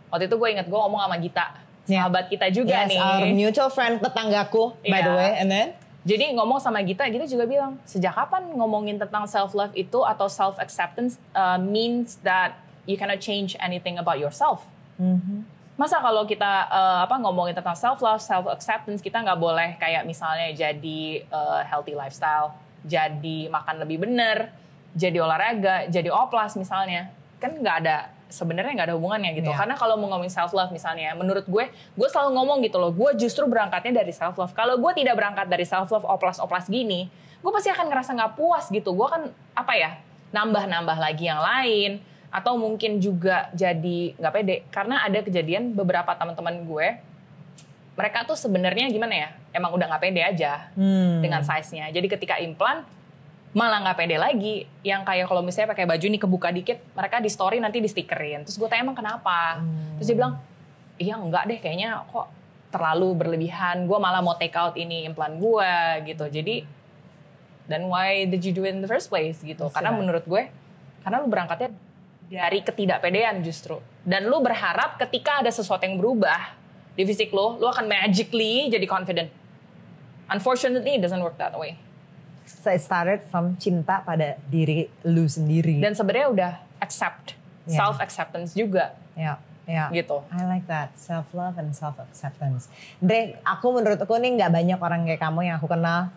[SPEAKER 2] Waktu itu gue inget gue ngomong sama Gita,
[SPEAKER 1] Ya.
[SPEAKER 2] sahabat kita juga
[SPEAKER 1] Yes,
[SPEAKER 2] nih.
[SPEAKER 1] our mutual friend tetanggaku, by the
[SPEAKER 2] Iya.
[SPEAKER 1] way. And then?
[SPEAKER 2] Jadi ngomong sama Gita, Gita juga bilang, sejak kapan ngomongin tentang self love itu atau self acceptance uh, means that you cannot change anything about yourself.
[SPEAKER 1] Mhm.
[SPEAKER 2] Masa kalau kita uh, apa ngomongin tentang self love, self acceptance, kita nggak boleh kayak misalnya jadi uh, healthy lifestyle, jadi makan lebih bener, jadi olahraga, jadi oplas misalnya, kan nggak ada sebenarnya nggak ada hubungannya gitu.
[SPEAKER 1] Iya.
[SPEAKER 2] Karena kalau mau ngomongin self love misalnya, menurut gue, gue selalu ngomong gitu loh, gue justru berangkatnya dari self love. Kalau gue tidak berangkat dari self love oplas oplas gini, gue pasti akan ngerasa nggak puas gitu. Gue kan apa ya nambah-nambah lagi yang lain atau mungkin juga jadi nggak pede karena ada kejadian beberapa teman-teman gue mereka tuh sebenarnya gimana ya emang udah nggak pede aja
[SPEAKER 1] Hmm.
[SPEAKER 2] dengan size-nya jadi ketika implan malah nggak pede lagi. Yang kayak kalau misalnya pakai baju ini kebuka dikit mereka di story nanti di stikerin terus gue tanya emang kenapa? Terus dia bilang iya enggak deh kayaknya kok terlalu berlebihan. Gue malah mau take out ini implan gue gitu. Jadi dan why did you do it in the first place? gitu. Karena menurut gue karena lu berangkatnya dari ketidakpedean justru. Dan lu berharap ketika ada sesuatu yang berubah di fisik lo lu akan magically jadi confident. Unfortunately it doesn't work that way
[SPEAKER 1] So it started from cinta pada diri lu sendiri.
[SPEAKER 2] dan sebenarnya udah accept
[SPEAKER 1] Yeah.
[SPEAKER 2] self acceptance juga
[SPEAKER 1] ya, ya.
[SPEAKER 2] gitu
[SPEAKER 1] I like that self love and self acceptance. Dre, aku menurut aku nih nggak banyak orang kayak kamu yang aku kenal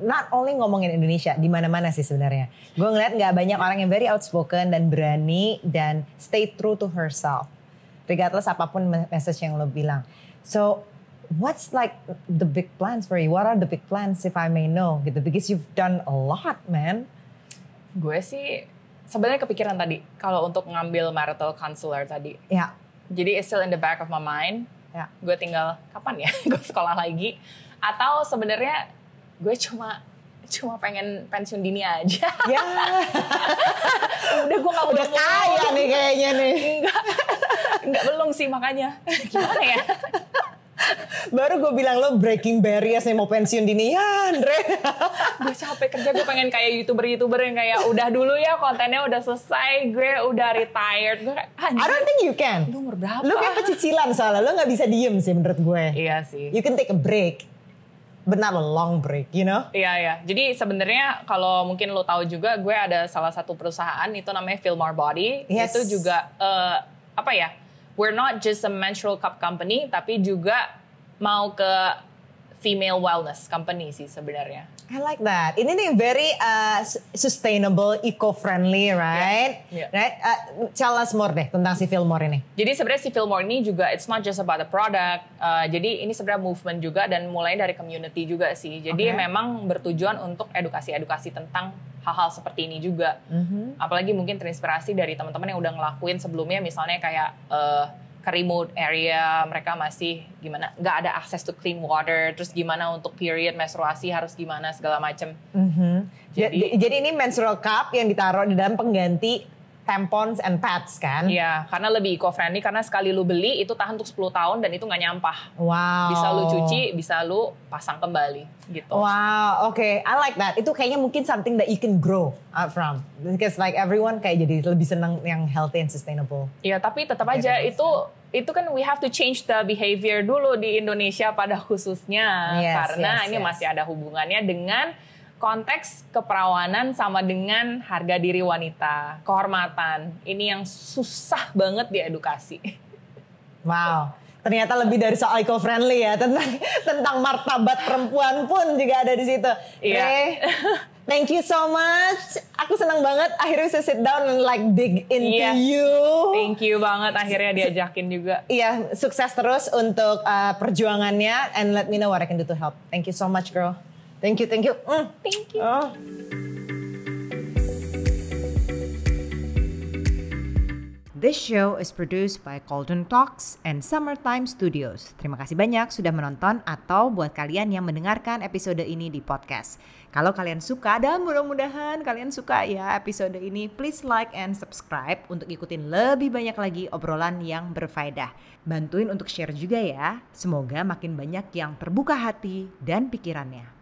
[SPEAKER 1] not only ngomongin Indonesia, di mana-mana sih sebenarnya. Gue ngeliat nggak banyak orang yang very outspoken dan berani dan stay true to herself, regardless apa pun message yang lo bilang. So what's like the big plans for you? What are the big plans if I may know gitu? Because you've done a lot, man.
[SPEAKER 2] Gue sih sebenarnya kepikiran tadi kalau untuk ngambil marital counselor tadi.
[SPEAKER 1] Ya.
[SPEAKER 2] Jadi it's still in the back of my mind.
[SPEAKER 1] Ya.
[SPEAKER 2] Gue tinggal kapan ya gue sekolah lagi atau sebenarnya gue cuma cuma pengen pensiun dini aja.
[SPEAKER 1] Ya.
[SPEAKER 2] Udah gue gak
[SPEAKER 1] Udah kaya nih kayaknya nih.
[SPEAKER 2] Enggak, enggak belum sih makanya. Gimana ya?
[SPEAKER 1] Baru gue bilang lo breaking barriers nih mau pensiun dini ya Andre.
[SPEAKER 2] gue capek kerja gue pengen kayak youtuber-youtuber yang kayak udah dulu ya kontennya udah selesai gue udah retired gue
[SPEAKER 1] I don't think you can.
[SPEAKER 2] Lu umur berapa?
[SPEAKER 1] Lu kayak pecicilan soalnya lo nggak bisa diem sih menurut gue.
[SPEAKER 2] Iya sih.
[SPEAKER 1] You can take a break, but not a long break, you know?
[SPEAKER 2] Iya ya. Jadi sebenarnya kalau mungkin lo tahu juga gue ada salah satu perusahaan itu namanya Fillmore Body.
[SPEAKER 1] Yes.
[SPEAKER 2] Itu juga eh, apa ya? We're not just a menstrual cup company tapi juga mau ke female wellness company sih sebenarnya.
[SPEAKER 1] I like that. Ini nih very uh, su- sustainable, eco-friendly, right?
[SPEAKER 2] Yeah.
[SPEAKER 1] Right? Uh, tell us more deh tentang si Fillmore ini.
[SPEAKER 2] Jadi sebenarnya si Fillmore ini juga it's not just about the product. Uh, jadi ini sebenarnya movement juga dan mulai dari community juga sih. Jadi
[SPEAKER 1] Oke.
[SPEAKER 2] memang bertujuan untuk edukasi-edukasi tentang hal-hal seperti ini juga. Apalagi mungkin terinspirasi dari teman-teman yang udah ngelakuin sebelumnya misalnya kayak uh, ke remote area mereka masih gimana nggak ada akses to clean water terus gimana untuk period menstruasi harus gimana segala macem.
[SPEAKER 1] Jadi,
[SPEAKER 2] Jadi-
[SPEAKER 1] jadi ini menstrual cup yang ditaruh di dalam pengganti tampons and pads kan?
[SPEAKER 2] Iya, karena lebih eco-friendly karena sekali lu beli itu tahan untuk 10 tahun dan itu nggak nyampah.
[SPEAKER 1] Wow.
[SPEAKER 2] Bisa lu cuci, bisa lu pasang kembali gitu.
[SPEAKER 1] Wow, oke, I like that. Itu kayaknya mungkin something that you can grow up from, because like everyone kayak jadi lebih senang yang healthy and sustainable.
[SPEAKER 2] Iya, tapi tetap aja itu itu kan we have to change the behavior dulu di Indonesia pada khususnya
[SPEAKER 1] Yes,
[SPEAKER 2] karena
[SPEAKER 1] yes,
[SPEAKER 2] ini
[SPEAKER 1] yes.
[SPEAKER 2] masih ada hubungannya dengan konteks keperawanan sama dengan harga diri wanita, kehormatan. Ini yang susah banget diedukasi.
[SPEAKER 1] Wow. Ternyata lebih dari soal eco-friendly ya tentang tentang martabat perempuan pun juga ada di situ.
[SPEAKER 2] Iya.
[SPEAKER 1] Thank you so much. Aku senang banget akhirnya bisa sit down and like dig into
[SPEAKER 2] Yes.
[SPEAKER 1] you.
[SPEAKER 2] Thank you banget akhirnya diajakin juga.
[SPEAKER 1] Iya, sukses terus untuk uh, perjuangannya and let me know what I can do to help. Thank you so much, girl. Thank you, thank you. Mm.
[SPEAKER 2] Thank you.
[SPEAKER 1] Oh. This show is produced by Golden Talks and Summertime Studios. Terima kasih banyak sudah menonton atau buat kalian yang mendengarkan episode ini di podcast. Kalau kalian suka dan mudah-mudahan kalian suka ya episode ini, please like and subscribe untuk ikutin lebih banyak lagi obrolan yang berfaedah. Bantuin untuk share juga ya. Semoga makin banyak yang terbuka hati dan pikirannya.